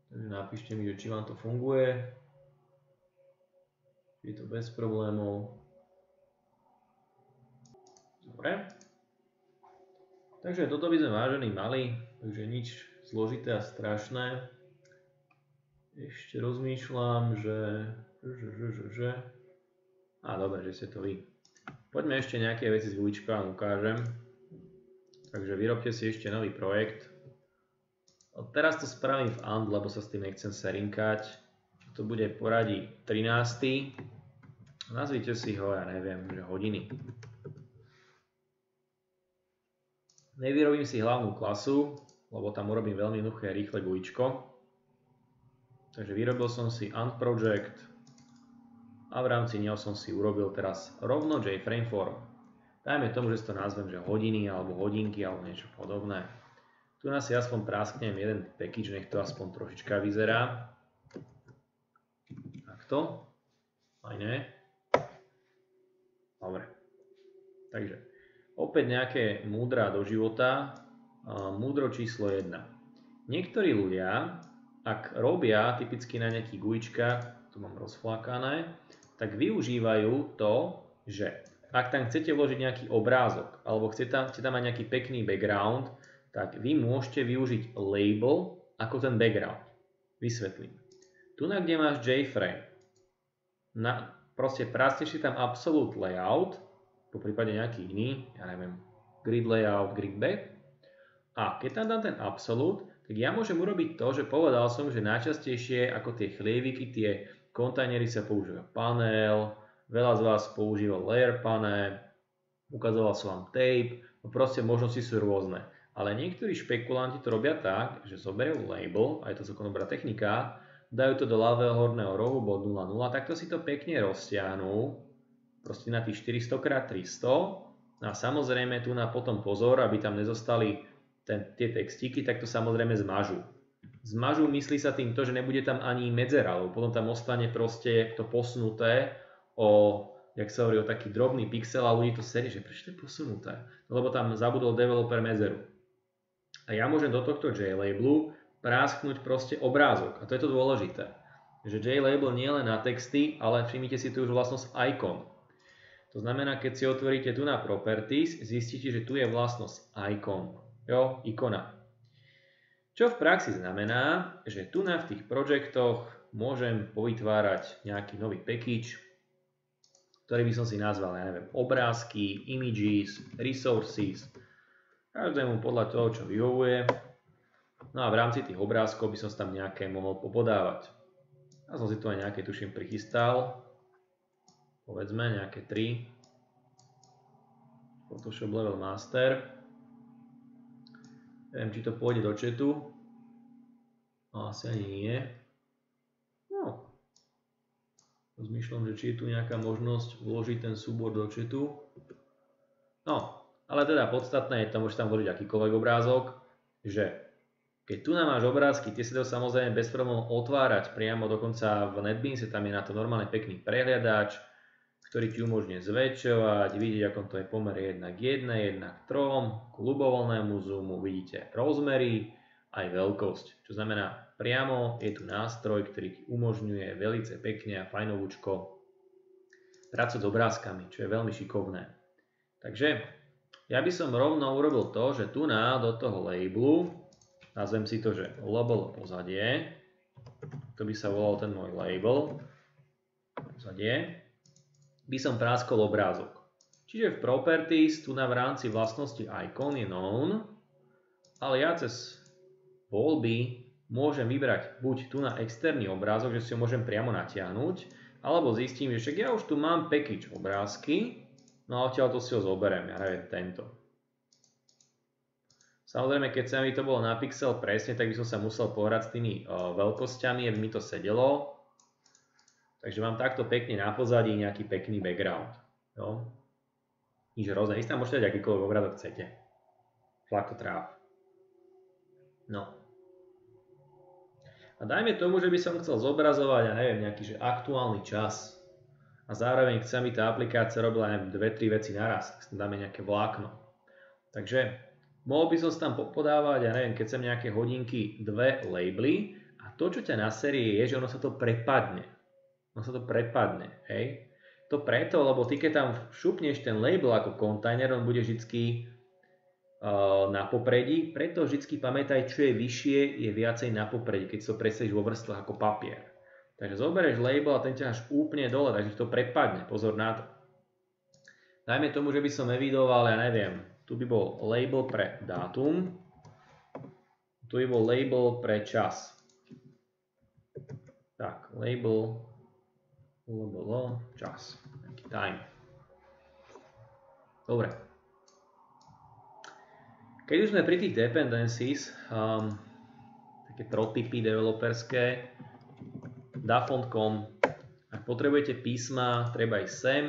Takže napíšte mi, že či vám to funguje, je to bez problémov. Dobre. Takže toto by sme vážení mali, takže nič zložité a strašné. Ešte rozmýšľam, že... že, že, že, že. A dobre, že ste to vy. Poďme ešte nejaké veci z Vujčka vám ukážem. Takže vyrobte si ešte nový projekt. Teraz to spravím v AND, lebo sa s tým nechcem serinkať. To bude poradí 13. Nazvite si ho, ja neviem, že hodiny. Nevyrobím si hlavnú klasu, lebo tam urobím veľmi jednoduché rýchle guličko. Takže vyrobil som si unproject a v rámci neho som si urobil teraz rovno JFrame form. Dajme tomu, že si to nazvem, že hodiny alebo hodinky alebo niečo podobné. Tu nás si aspoň prásknem jeden package, nech to aspoň trošička vyzerá. Takto. Aj ne. Dobre. Takže opäť nejaké múdra do života múdro číslo 1. Niektorí ľudia, ak robia typicky na nejakých guličkách, tu mám rozflakané, tak využívajú to, že ak tam chcete vložiť nejaký obrázok, alebo chcete tam, chcete tam mať nejaký pekný background, tak vy môžete využiť label ako ten background. Vysvetlím. Tu na kde máš JFrame, na, proste prastieš si tam absolute layout, po prípade nejaký iný, ja neviem, grid layout, grid back, A keď tam dám ten absolút, tak ja môžem urobiť to, že povedal som, že najčastejšie ako tie chlieviky, tie kontajnery sa používa panel, veľa z vás používa layer panel, ukazoval som vám tape, no proste možnosti sú rôzne. Ale niektorí špekulanti to robia tak, že zoberú label, a je to celkom dobrá technika, dajú to do ľavého horného rohu bod 0,0, takto si to pekne roztiahnú, proste na tých 400x300, no a samozrejme tu na potom pozor, aby tam nezostali ten, tie textíky, tak to samozrejme zmažú. Zmažú myslí sa tým to, že nebude tam ani medzera, lebo potom tam ostane proste to posunuté o, jak sa hovorí, o taký drobný pixel a ľudí to sedie, že prečo to je posunuté? No, lebo tam zabudol developer medzeru. A ja môžem do tohto JLabelu prásknuť proste obrázok. A to je to dôležité. Že JLabel nie len na texty, ale všimnite si tu už vlastnosť icon. To znamená, keď si otvoríte tu na Properties, zistíte, že tu je vlastnosť icon jo, ikona. Čo v praxi znamená, že tu na v tých projektoch môžem povytvárať nejaký nový package, ktorý by som si nazval, ja neviem, obrázky, images, resources, každému podľa toho, čo vyhovuje. No a v rámci tých obrázkov by som tam nejaké mohol popodávať. Ja som si tu aj nejaké, tuším, prichystal. Povedzme, nejaké 3. Photoshop Level Master. Neviem, či to pôjde do chatu. No, asi ani nie. No. Rozmýšľam, že či je tu nejaká možnosť vložiť ten súbor do chatu. No, ale teda podstatné je to, môžeš tam vložiť akýkoľvek obrázok, že keď tu nám máš obrázky, tie si to samozrejme bez problémov otvárať priamo dokonca v NetBeanse, tam je na to normálne pekný prehliadač, ktorý ti umožňuje zväčšovať, vidieť, ako to je pomer 1 k 1, 1 k 3, k ľubovoľnému zoomu, vidíte rozmery, aj veľkosť. Čo znamená, priamo je tu nástroj, ktorý ti umožňuje veľmi pekne a fajnovúčko pracovať s obrázkami, čo je veľmi šikovné. Takže ja by som rovno urobil to, že tu na do toho labelu, nazvem si to, že label pozadie, to by sa volal ten môj label, pozadie, by som práskol obrázok. Čiže v Properties, tu na v rámci vlastnosti icon je known, ale ja cez voľby môžem vybrať buď tu na externý obrázok, že si ho môžem priamo natiahnuť, alebo zistím, že však ja už tu mám package obrázky, no a odtiaľ si ho zoberiem, ja neviem, tento. Samozrejme, keď sa mi to bolo na pixel presne, tak by som sa musel pohrať s tými uh, veľkosťami, aby mi to sedelo, Takže mám takto pekne na pozadí nejaký pekný background. Jo? Nič hrozné, vy tam môžete dať akýkoľvek obrazok chcete. Flak tráv. No. A dajme tomu, že by som chcel zobrazovať, ja neviem, nejaký že aktuálny čas. A zároveň chce mi tá aplikácia robila, neviem, dve, tri veci naraz. Tak dáme nejaké vlákno. Takže mohol by som tam podávať, ja neviem, keď sem nejaké hodinky, dve labely a to, čo ťa na série je, že ono sa to prepadne on sa to prepadne, hej. To preto, lebo ty keď tam šupneš ten label ako kontajner, on bude vždy uh, na popredí, preto vždy pamätaj, čo je vyššie, je viacej na popredí, keď to predstavíš vo vrstvách ako papier. Takže zoberieš label a ten ťaháš úplne dole, takže to prepadne, pozor na to. Dajme tomu, že by som evidoval, ja neviem, tu by bol label pre dátum, tu by bol label pre čas. Tak, label bolo čas, nejaký time. Dobre. Keď už sme pri tých dependencies, um, také protypy developerské, dafont.com, ak potrebujete písma, treba ísť sem.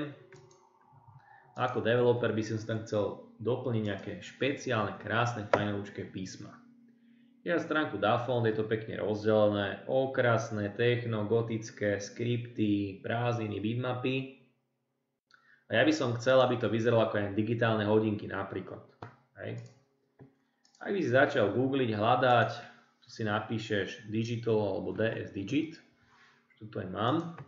Ako developer by som si tam chcel doplniť nejaké špeciálne, krásne, fajnovúčké písma. Ja stránku Dafont je to pekne rozdelené, okrasné, techno, gotické, skripty, prázdniny, bitmapy. A ja by som chcel, aby to vyzeralo ako aj digitálne hodinky napríklad. Hej. Ak by si začal googliť, hľadať, tu si napíšeš digital alebo DS digit, čo tu aj mám.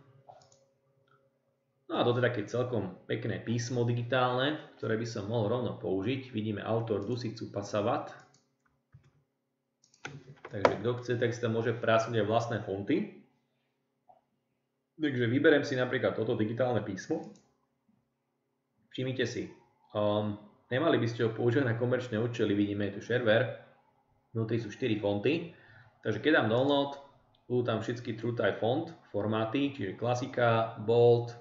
No a to je také celkom pekné písmo digitálne, ktoré by som mohol rovno použiť. Vidíme autor Dusicu Pasavat, Takže kto chce, tak si tam môže prásknuť aj vlastné fonty. Takže vyberiem si napríklad toto digitálne písmo. Všimnite si, um, nemali by ste ho používať na komerčné účely, vidíme tu server, vnútri sú 4 fonty. Takže keď dám download, budú tam všetky TrueType font formáty, čiže klasika, bold,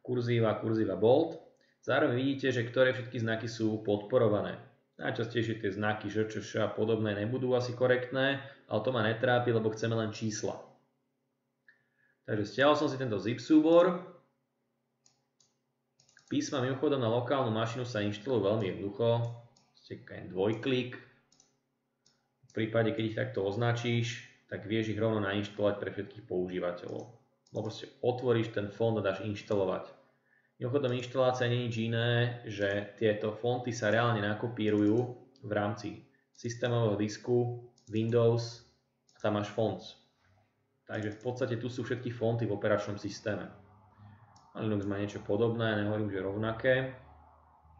kurzíva, kurzíva, bold. Zároveň vidíte, že ktoré všetky znaky sú podporované. Najčastejšie tie znaky ŽČŠ a podobné nebudú asi korektné, ale to ma netrápi, lebo chceme len čísla. Takže stiahol som si tento zip súbor. Písma mimochodom na lokálnu mašinu sa inštalujú veľmi jednoducho. Ste dvojklik. V prípade, keď ich takto označíš, tak vieš ich rovno nainštalovať pre všetkých používateľov. No proste otvoríš ten fond a dáš inštalovať. Mimochodom, inštalácia nie je nič iné, že tieto fonty sa reálne nakopírujú v rámci systémového disku Windows a tam máš fonts. Takže v podstate tu sú všetky fonty v operačnom systéme. Linux má niečo podobné, nehovorím, že rovnaké,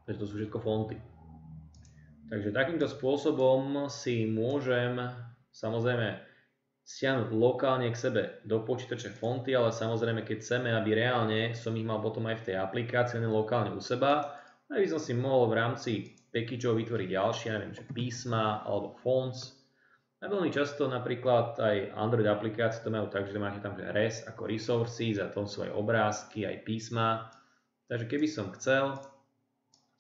takže to sú všetko fonty. Takže takýmto spôsobom si môžem samozrejme stiahnuť lokálne k sebe do počítača fonty, ale samozrejme keď chceme, aby reálne som ich mal potom aj v tej aplikácii, len lokálne u seba, aj by som si mohol v rámci packageov vytvoriť ďalšie, neviem, že písma alebo fonts. A veľmi často napríklad aj Android aplikácie to majú tak, že máte tam že res ako resources a tom sú aj obrázky, aj písma. Takže keby som chcel,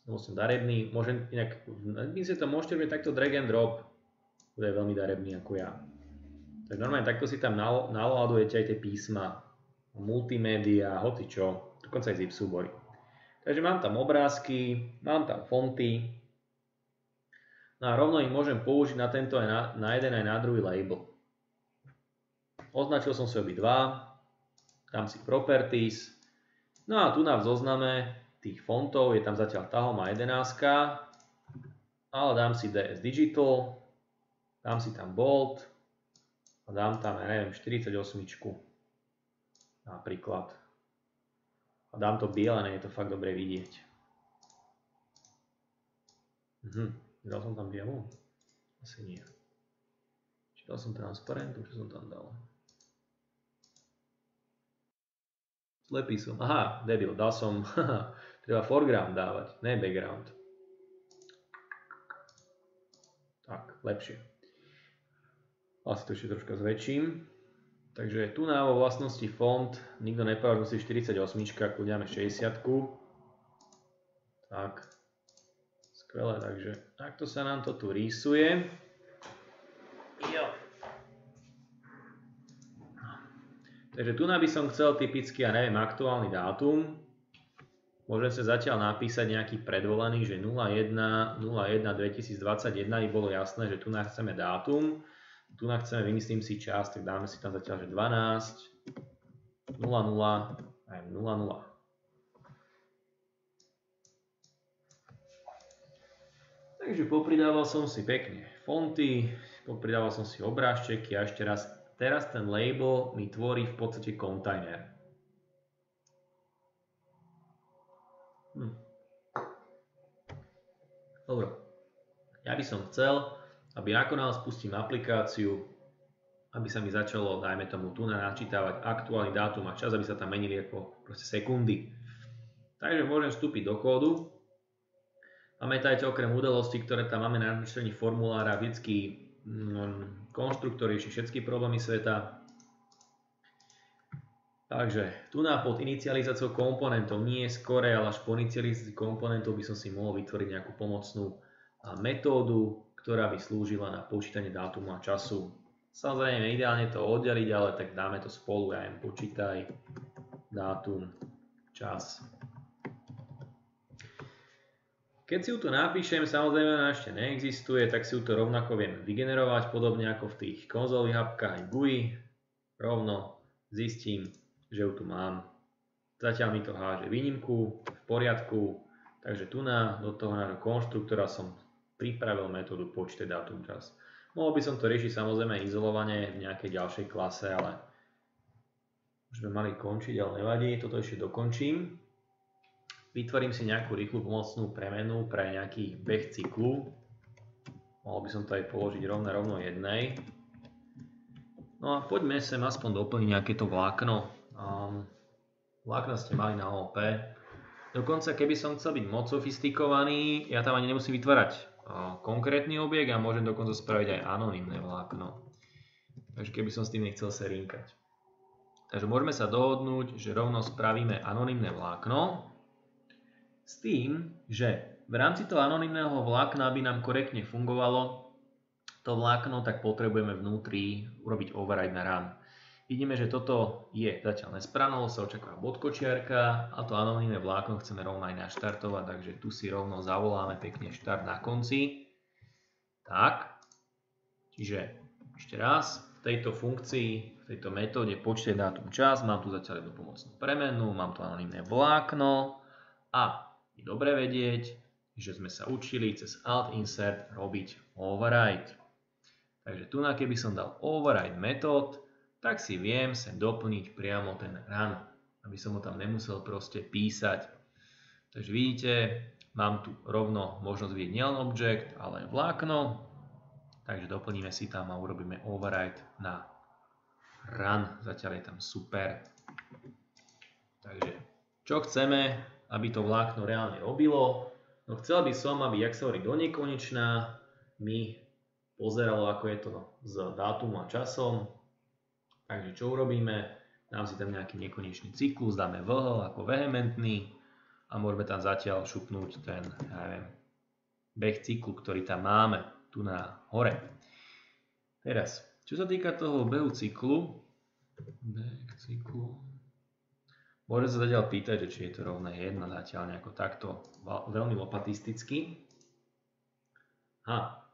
lebo som darebný, môžem inak, vy si to môžete robiť takto drag and drop, bude veľmi darebný ako ja. Tak normálne takto si tam naladujete aj tie písma, multimédia, hoci čo, dokonca aj zip súbory. Takže mám tam obrázky, mám tam fonty, no a rovno ich môžem použiť na tento aj na, na jeden aj na druhý label. Označil som si obidva, dám si properties, no a tu na zozname tých fontov je tam zatiaľ Tahoma 11, ale dám si DS Digital, dám si tam Bold, a dám tam, ja neviem, 48 napríklad. A dám to biele, je to fakt dobre vidieť. Mhm, dal som tam bielu? Asi nie. Či dal som transparentu, čo som tam dal? Slepý som. Aha, debil, dal som, treba foreground dávať, ne background. Tak, lepšie. Asi to ešte troška zväčším. Takže tu na vo vlastnosti font, nikto nepovedal, že musí 48, kľudne dáme 60. Tak, skvelé, takže takto sa nám to tu rýsuje. Jo. Takže tu by som chcel typicky, ja neviem, aktuálny dátum. Môžem sa zatiaľ napísať nejaký predvolený, že 01, 01 2021 by bolo jasné, že tu chceme dátum tu chceme, vymyslím si čas, tak dáme si tam zatiaľ, že 12, 0, 0, aj 0, 0. Takže popridával som si pekne fonty, popridával som si obrážčeky a ešte raz, teraz ten label mi tvorí v podstate kontajner. Hm. Dobre. Ja by som chcel, aby ako náhle spustím aplikáciu, aby sa mi začalo, dajme tomu, tu na načítavať aktuálny dátum a čas, aby sa tam menili ako proste sekundy. Takže môžem vstúpiť do kódu. Pamätajte okrem udalostí, ktoré tam máme na myšlení formulára, vždycky mm, konštruktor rieši všetky problémy sveta. Takže tu na pod inicializáciou komponentov nie je skore, ale až po inicializácii komponentov by som si mohol vytvoriť nejakú pomocnú metódu, ktorá by slúžila na počítanie dátumu a času. Samozrejme, ideálne to oddeliť, ale tak dáme to spolu, ja im počítaj dátum, čas. Keď si ju tu napíšem, samozrejme ona ešte neexistuje, tak si ju to rovnako viem vygenerovať, podobne ako v tých konzolových aj GUI. Rovno zistím, že ju tu mám. Zatiaľ mi to háže výnimku, v poriadku, takže tu na, do toho nášho konštruktora som pripravil metódu počte dátum čas. Mohol by som to riešiť samozrejme izolovane v nejakej ďalšej klase, ale už sme mali končiť, ale nevadí, toto ešte dokončím. Vytvorím si nejakú rýchlu pomocnú premenu pre nejaký beh cyklu. Mohol by som to aj položiť rovno rovno jednej. No a poďme sem aspoň doplniť nejaké to vlákno. Um, vlákna ste mali na OP. Dokonca keby som chcel byť moc sofistikovaný, ja tam ani nemusím vytvárať konkrétny objekt a môžem dokonca spraviť aj anonimné vlákno. Takže keby som s tým nechcel serinkať. Takže môžeme sa dohodnúť, že rovno spravíme anonimné vlákno s tým, že v rámci toho anonimného vlákna, aby nám korektne fungovalo to vlákno, tak potrebujeme vnútri urobiť override na run. Vidíme, že toto je zatiaľ nesprano, sa očakáva bodkočiarka a to anonimné vlákno chceme rovno aj naštartovať, takže tu si rovno zavoláme pekne štart na konci. Tak, čiže ešte raz, v tejto funkcii v tejto metóde počte dátum čas, mám tu zatiaľ jednu pomocnú premenu, mám tu anonimné vlákno a je dobre vedieť, že sme sa učili cez alt insert robiť override. Takže tu na keby som dal override metód, tak si viem sem doplniť priamo ten run, aby som ho tam nemusel proste písať. Takže vidíte, mám tu rovno možnosť vidieť nielen object, ale aj vlákno. Takže doplníme si tam a urobíme override na run, zatiaľ je tam super. Takže, čo chceme, aby to vlákno reálne robilo? No chcel by som, aby, jak sa hovorí do nekonečná, mi pozeralo, ako je to s dátumom a časom. Takže čo urobíme? Dám si tam nejaký nekonečný cyklus, dáme vh ako vehementný a môžeme tam zatiaľ šupnúť ten, ja neviem, beh cyklu, ktorý tam máme tu na hore. Teraz, čo sa týka toho behu cyklu, beh cyklu, môžem sa zatiaľ pýtať, že či je to rovné 1 zatiaľ nejako takto veľmi lopatisticky. Ha.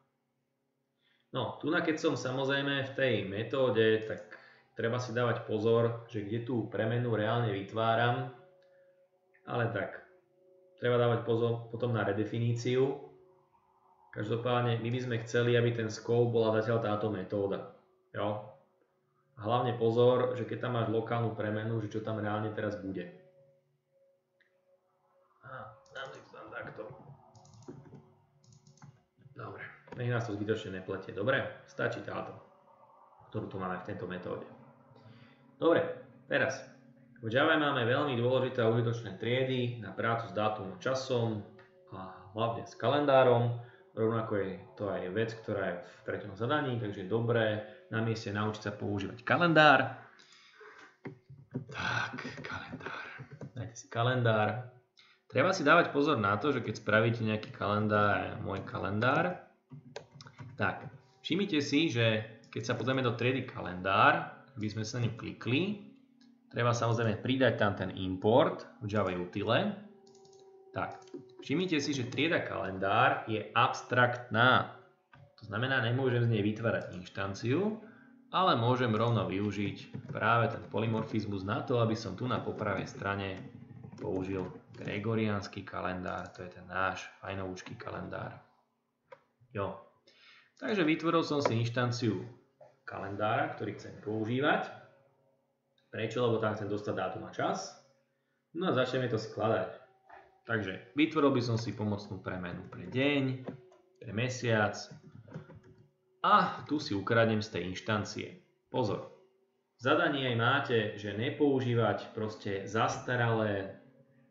No, tu keď som samozrejme v tej metóde, tak treba si dávať pozor, že kde tú premenu reálne vytváram, ale tak, treba dávať pozor potom na redefiníciu. Každopádne my by sme chceli, aby ten scope bola zatiaľ táto metóda. Jo? A hlavne pozor, že keď tam máš lokálnu premenu, že čo tam reálne teraz bude. To tam takto. Dobre, nech nás to zbytočne nepletie. Dobre, stačí táto, ktorú tu máme v tejto metóde. Dobre, teraz. V Java máme veľmi dôležité a užitočné triedy na prácu s dátumom časom a hlavne s kalendárom. Rovnako je to aj vec, ktorá je v treťom zadaní, takže je dobré na mieste naučiť sa používať kalendár. Tak, kalendár. Dajte si kalendár. Treba si dávať pozor na to, že keď spravíte nejaký kalendár, môj kalendár, tak, všimnite si, že keď sa pozrieme do triedy kalendár, by sme sa ním klikli, treba samozrejme pridať tam ten import v Java Utile. Tak, všimnite si, že trieda kalendár je abstraktná. To znamená, nemôžem z nej vytvárať inštanciu, ale môžem rovno využiť práve ten polymorfizmus na to, aby som tu na popravej strane použil gregoriánsky kalendár, to je ten náš fajnovúčký kalendár. Jo. Takže vytvoril som si inštanciu kalendára, ktorý chcem používať. Prečo? Lebo tam chcem dostať dátum a čas. No a začneme to skladať. Takže vytvoril by som si pomocnú premenu pre deň, pre mesiac, a tu si ukradnem z tej inštancie. Pozor, v zadaní aj máte, že nepoužívať proste zastaralé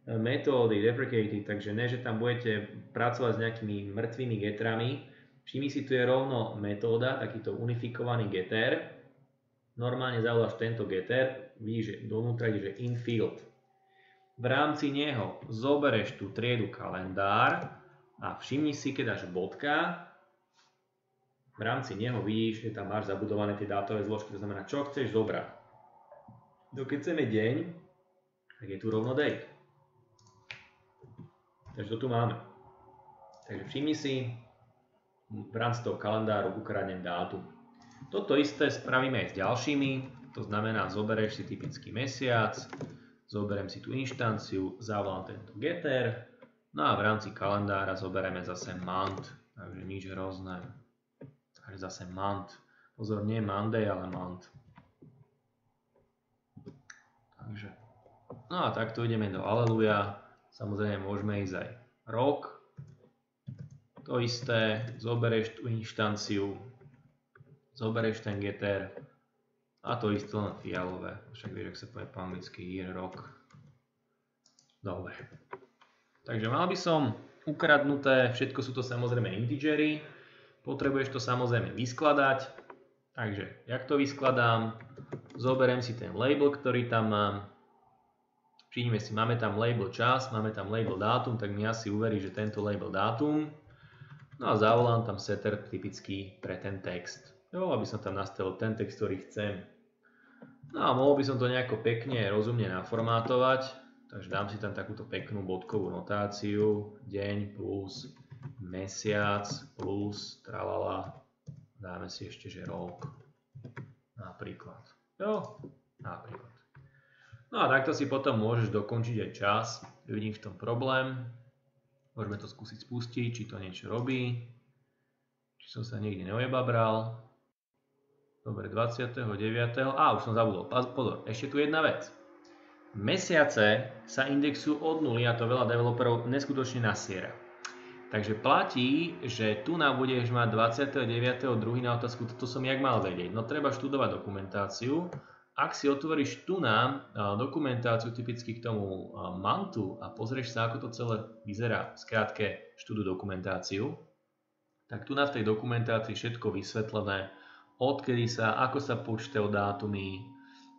metódy deprecated, takže ne, že tam budete pracovať s nejakými mŕtvými getrami. Všimni si, tu je rovno metóda, takýto unifikovaný getter. Normálne zavoláš tento getter, vidíš, že dovnútra ide, že infield. V rámci neho zobereš tú triedu kalendár a všimni si, keď dáš bodka, v rámci neho vidíš, že tam máš zabudované tie dátové zložky, to znamená, čo chceš zobrať. No keď chceme deň, tak je tu rovno date. Takže to tu máme. Takže všimni si, v rámci toho kalendáru ukradnem dátum. Toto isté spravíme aj s ďalšími, to znamená, zoberieš si typický mesiac, zoberiem si tú inštanciu, zavolám tento getter, no a v rámci kalendára zoberieme zase month, takže nič hrozné. Takže zase month. Pozor, nie Monday, ale month. Takže, no a takto ideme do Aleluja. Samozrejme môžeme ísť aj rok. To isté, zoberieš tú inštanciu, zoberieš ten getter a to isté len fialové. Však vieš, ak sa povie po anglicky year, rok. Dobre. Takže mal by som ukradnuté, všetko sú to samozrejme integery, potrebuješ to samozrejme vyskladať, takže jak to vyskladám, zoberiem si ten label, ktorý tam mám, všimnime si, máme tam label čas, máme tam label dátum, tak mi asi uverí, že tento label dátum, no a zavolám tam setter typický pre ten text, jo, aby som tam nastavil ten text, ktorý chcem. No a mohol by som to nejako pekne, rozumne naformátovať, takže dám si tam takúto peknú bodkovú notáciu, deň plus mesiac plus tralala, dáme si ešte, že rok, napríklad. Jo, napríklad. No a takto si potom môžeš dokončiť aj čas, vidím v tom problém, môžeme to skúsiť spustiť, či to niečo robí, či som sa niekde neojebabral, Dobre, 29. A, už som zabudol. Pozor, ešte tu jedna vec. Mesiace sa indexujú od nuly a to veľa developerov neskutočne nasiera. Takže platí, že tu nám budeš mať 29.2. na otázku, toto som jak mal vedieť. No treba študovať dokumentáciu. Ak si otvoríš tu nám dokumentáciu typicky k tomu mantu a pozrieš sa, ako to celé vyzerá, skrátke študu dokumentáciu, tak tu na v tej dokumentácii všetko vysvetlené, odkedy sa, ako sa počítajú dátumy,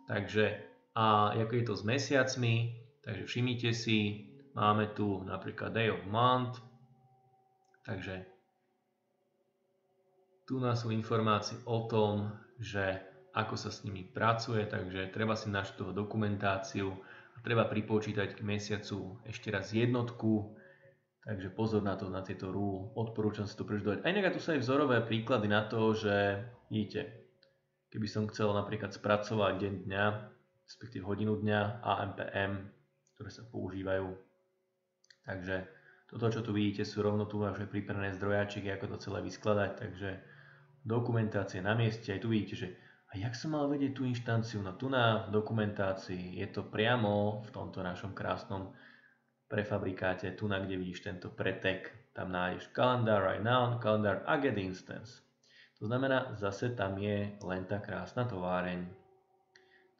takže a ako je to s mesiacmi, takže všimnite si, máme tu napríklad day of month, takže tu nás sú informácie o tom, že ako sa s nimi pracuje, takže treba si naštudovať dokumentáciu a treba pripočítať k mesiacu ešte raz jednotku, takže pozor na to, na tieto rule, odporúčam si to preštudovať. A inak tu sú aj vzorové príklady na to, že Vidíte, keby som chcel napríklad spracovať deň dňa, respektíve hodinu dňa, AMPM, ktoré sa používajú. Takže toto, čo tu vidíte, sú rovno tu už pripravené zdrojáčiky, ako to celé vyskladať, takže dokumentácie na mieste, aj tu vidíte, že a jak som mal vedieť tú inštanciu? No tu na dokumentácii je to priamo v tomto našom krásnom prefabrikáte, tu na kde vidíš tento pretek, tam nájdeš kalendár right now, kalendár a get instance. To znamená, zase tam je len tá krásna továreň.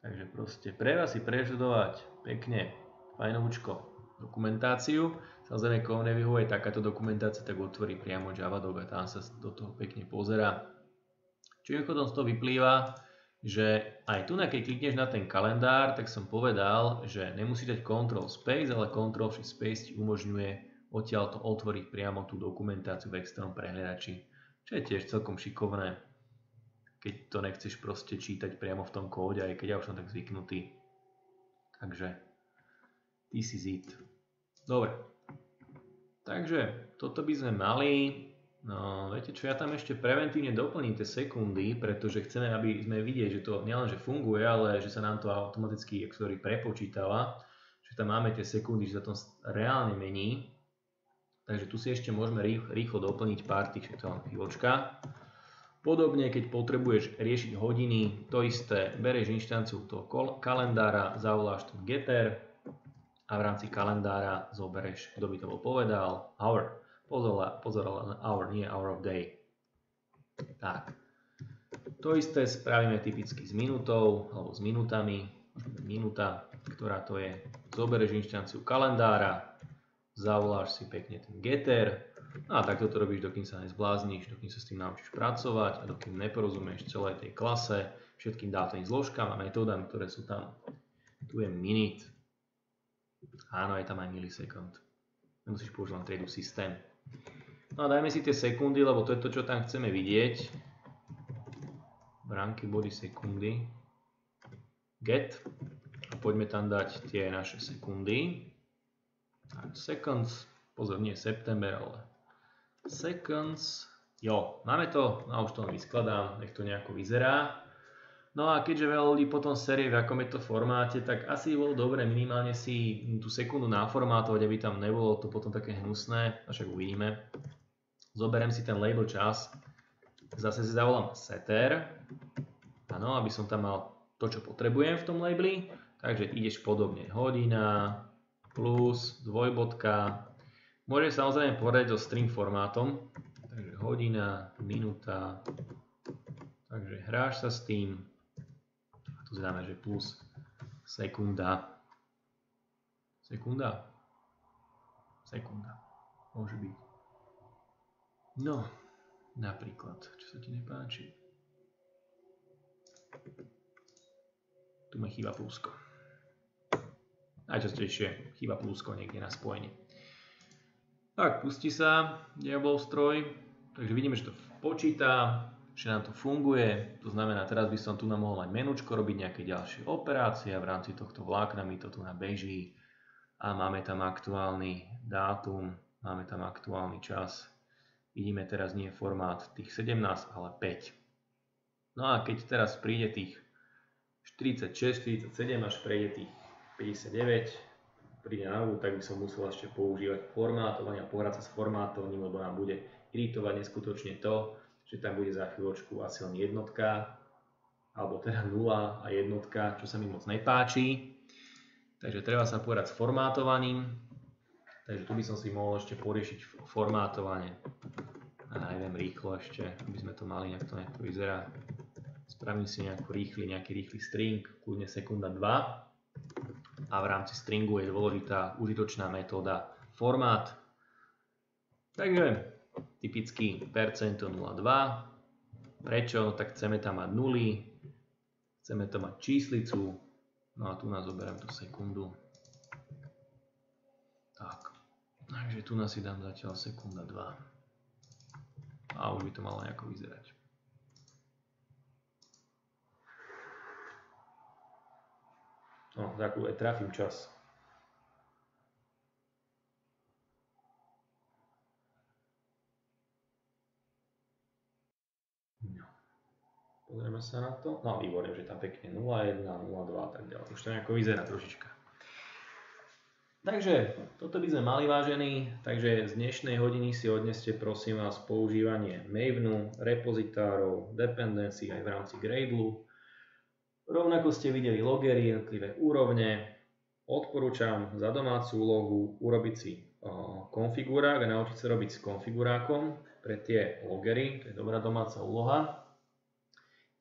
Takže proste pre vás si prežudovať pekne, fajnovúčko, dokumentáciu. Samozrejme, koho nevyhovuje takáto dokumentácia, tak otvorí priamo Javadog a tam sa do toho pekne pozera. Čiže potom z toho vyplýva, že aj tu, keď klikneš na ten kalendár, tak som povedal, že nemusí dať Ctrl Space, ale Ctrl Space ti umožňuje odtiaľ to otvoriť priamo tú dokumentáciu v externom prehľadači. Čo je tiež celkom šikovné, keď to nechceš proste čítať priamo v tom kóde, aj keď ja už som tak zvyknutý. Takže this is it. Dobre. Takže toto by sme mali. No, viete čo, ja tam ešte preventívne doplním tie sekundy, pretože chceme, aby sme vidieť, že to nielen, funguje, ale že sa nám to automaticky ktorý prepočítava, že tam máme tie sekundy, že sa to reálne mení. Takže tu si ešte môžeme rýchlo doplniť pár tých, to len chvíľočka. Podobne, keď potrebuješ riešiť hodiny, to isté, bereš inštanciu toho kalendára, zavoláš ten getter a v rámci kalendára zoberieš, kto by to bol povedal, hour. Pozor, pozor na hour, nie hour of day. Tak. To isté spravíme typicky s minutou alebo s minutami. Minúta, ktorá to je. Zoberieš inštanciu kalendára, zavoláš si pekne ten getter a takto to robíš, dokým sa nezblázniš, dokým sa s tým naučíš pracovať a dokým neporozumieš celej tej klase, všetkým dátovým zložkám a metódami, ktoré sú tam. Tu je minute. Áno, je tam aj millisekund. Nemusíš použiť len triedu systém. No a dajme si tie sekundy, lebo to je to, čo tam chceme vidieť. Bránky body sekundy. Get. A poďme tam dať tie naše sekundy seconds, pozor, nie september, ale seconds, jo, máme to, no už to vyskladám, nech to nejako vyzerá. No a keďže veľa ľudí potom série v akom je to formáte, tak asi bolo dobre minimálne si tú sekundu naformátovať, aby tam nebolo to potom také hnusné, a však uvidíme. Zoberiem si ten label čas, zase si zavolám setter, áno, aby som tam mal to, čo potrebujem v tom labeli, takže ideš podobne, hodina, plus dvojbodka. Môže samozrejme povedať so string formátom, takže hodina, minúta, takže hráš sa s tým, tu zdáme, že plus sekunda, sekunda, sekunda. môže byť. No, napríklad, čo sa ti nepáči. Tu mi chýba plusko. Najčastejšie chýba plusko niekde na spojení. Tak, pustí sa Diabol stroj. Takže vidíme, že to počíta, že nám to funguje. To znamená, teraz by som tu mohol mať menučko, robiť nejaké ďalšie operácie a v rámci tohto vlákna mi to tu na beží a máme tam aktuálny dátum, máme tam aktuálny čas. Vidíme teraz nie formát tých 17, ale 5. No a keď teraz príde tých 46, 47 až prejde tých 59, príde na úvod, tak by som musel ešte používať formátovanie a pohrať sa s formátovaním, lebo nám bude iritovať neskutočne to, že tam bude za chvíľočku asi len jednotka, alebo teda 0 a jednotka, čo sa mi moc nepáči. Takže treba sa povedať s formátovaním. Takže tu by som si mohol ešte poriešiť formátovanie. A neviem rýchlo ešte, aby sme to mali, nejak to nejak vyzerá. Spravím si nejaký rýchly, nejaký rýchly string, kľudne sekunda 2. A v rámci stringu je dôležitá užitočná metóda formát. Takže typicky percento 0,2. Prečo? Tak chceme tam mať nuly, chceme to mať číslicu, no a tu nás zoberiem tú sekundu. Tak, takže tu nás si dám zatiaľ sekunda 2. A už by to malo nejako vyzerať. No, takú aj trafím čas. No. Pozrieme sa na to. No výborne, že tam pekne 0,1, 0,2 a tak ďalej. Už to nejako vyzerá trošička. Takže toto by sme mali vážení, takže z dnešnej hodiny si odneste prosím vás používanie Mavenu, repozitárov, dependency aj v rámci Gradle, Rovnako ste videli logery, jednotlivé úrovne. Odporúčam za domácu úlohu urobiť si konfigurák a naučiť sa robiť s konfigurákom pre tie logery, to je dobrá domáca úloha.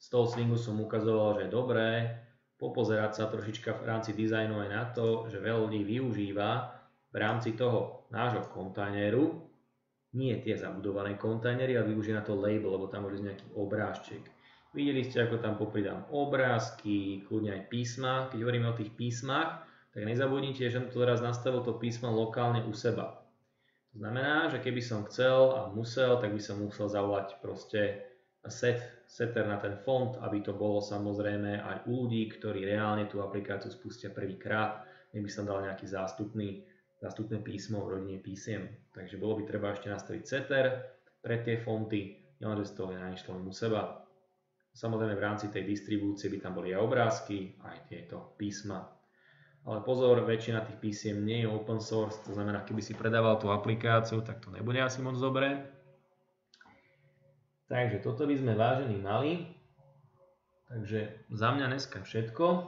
Z toho swingu som ukazoval, že je dobré popozerať sa trošička v rámci dizajnu aj na to, že veľa ľudí využíva v rámci toho nášho kontajneru nie tie zabudované kontajnery, ale využíva na to label, lebo tam môže nejaký obrážček. Videli ste, ako tam popridám obrázky, kľudne aj písma. Keď hovoríme o tých písmach, tak nezabudnite, že som to teraz nastavil to písmo lokálne u seba. To znamená, že keby som chcel a musel, tak by som musel zavolať proste set, setter na ten font, aby to bolo samozrejme aj u ľudí, ktorí reálne tú aplikáciu spustia prvýkrát. Nech som dal nejaký zástupný, zástupné písmo v rodine písiem. Takže bolo by treba ešte nastaviť setter pre tie fonty, nielenže z toho je nainštalujem u seba. Samozrejme v rámci tej distribúcie by tam boli aj obrázky, aj tieto písma. Ale pozor, väčšina tých písiem nie je open source, to znamená, keby si predával tú aplikáciu, tak to nebude asi moc dobré. Takže toto by sme vážení mali. Takže za mňa dneska všetko.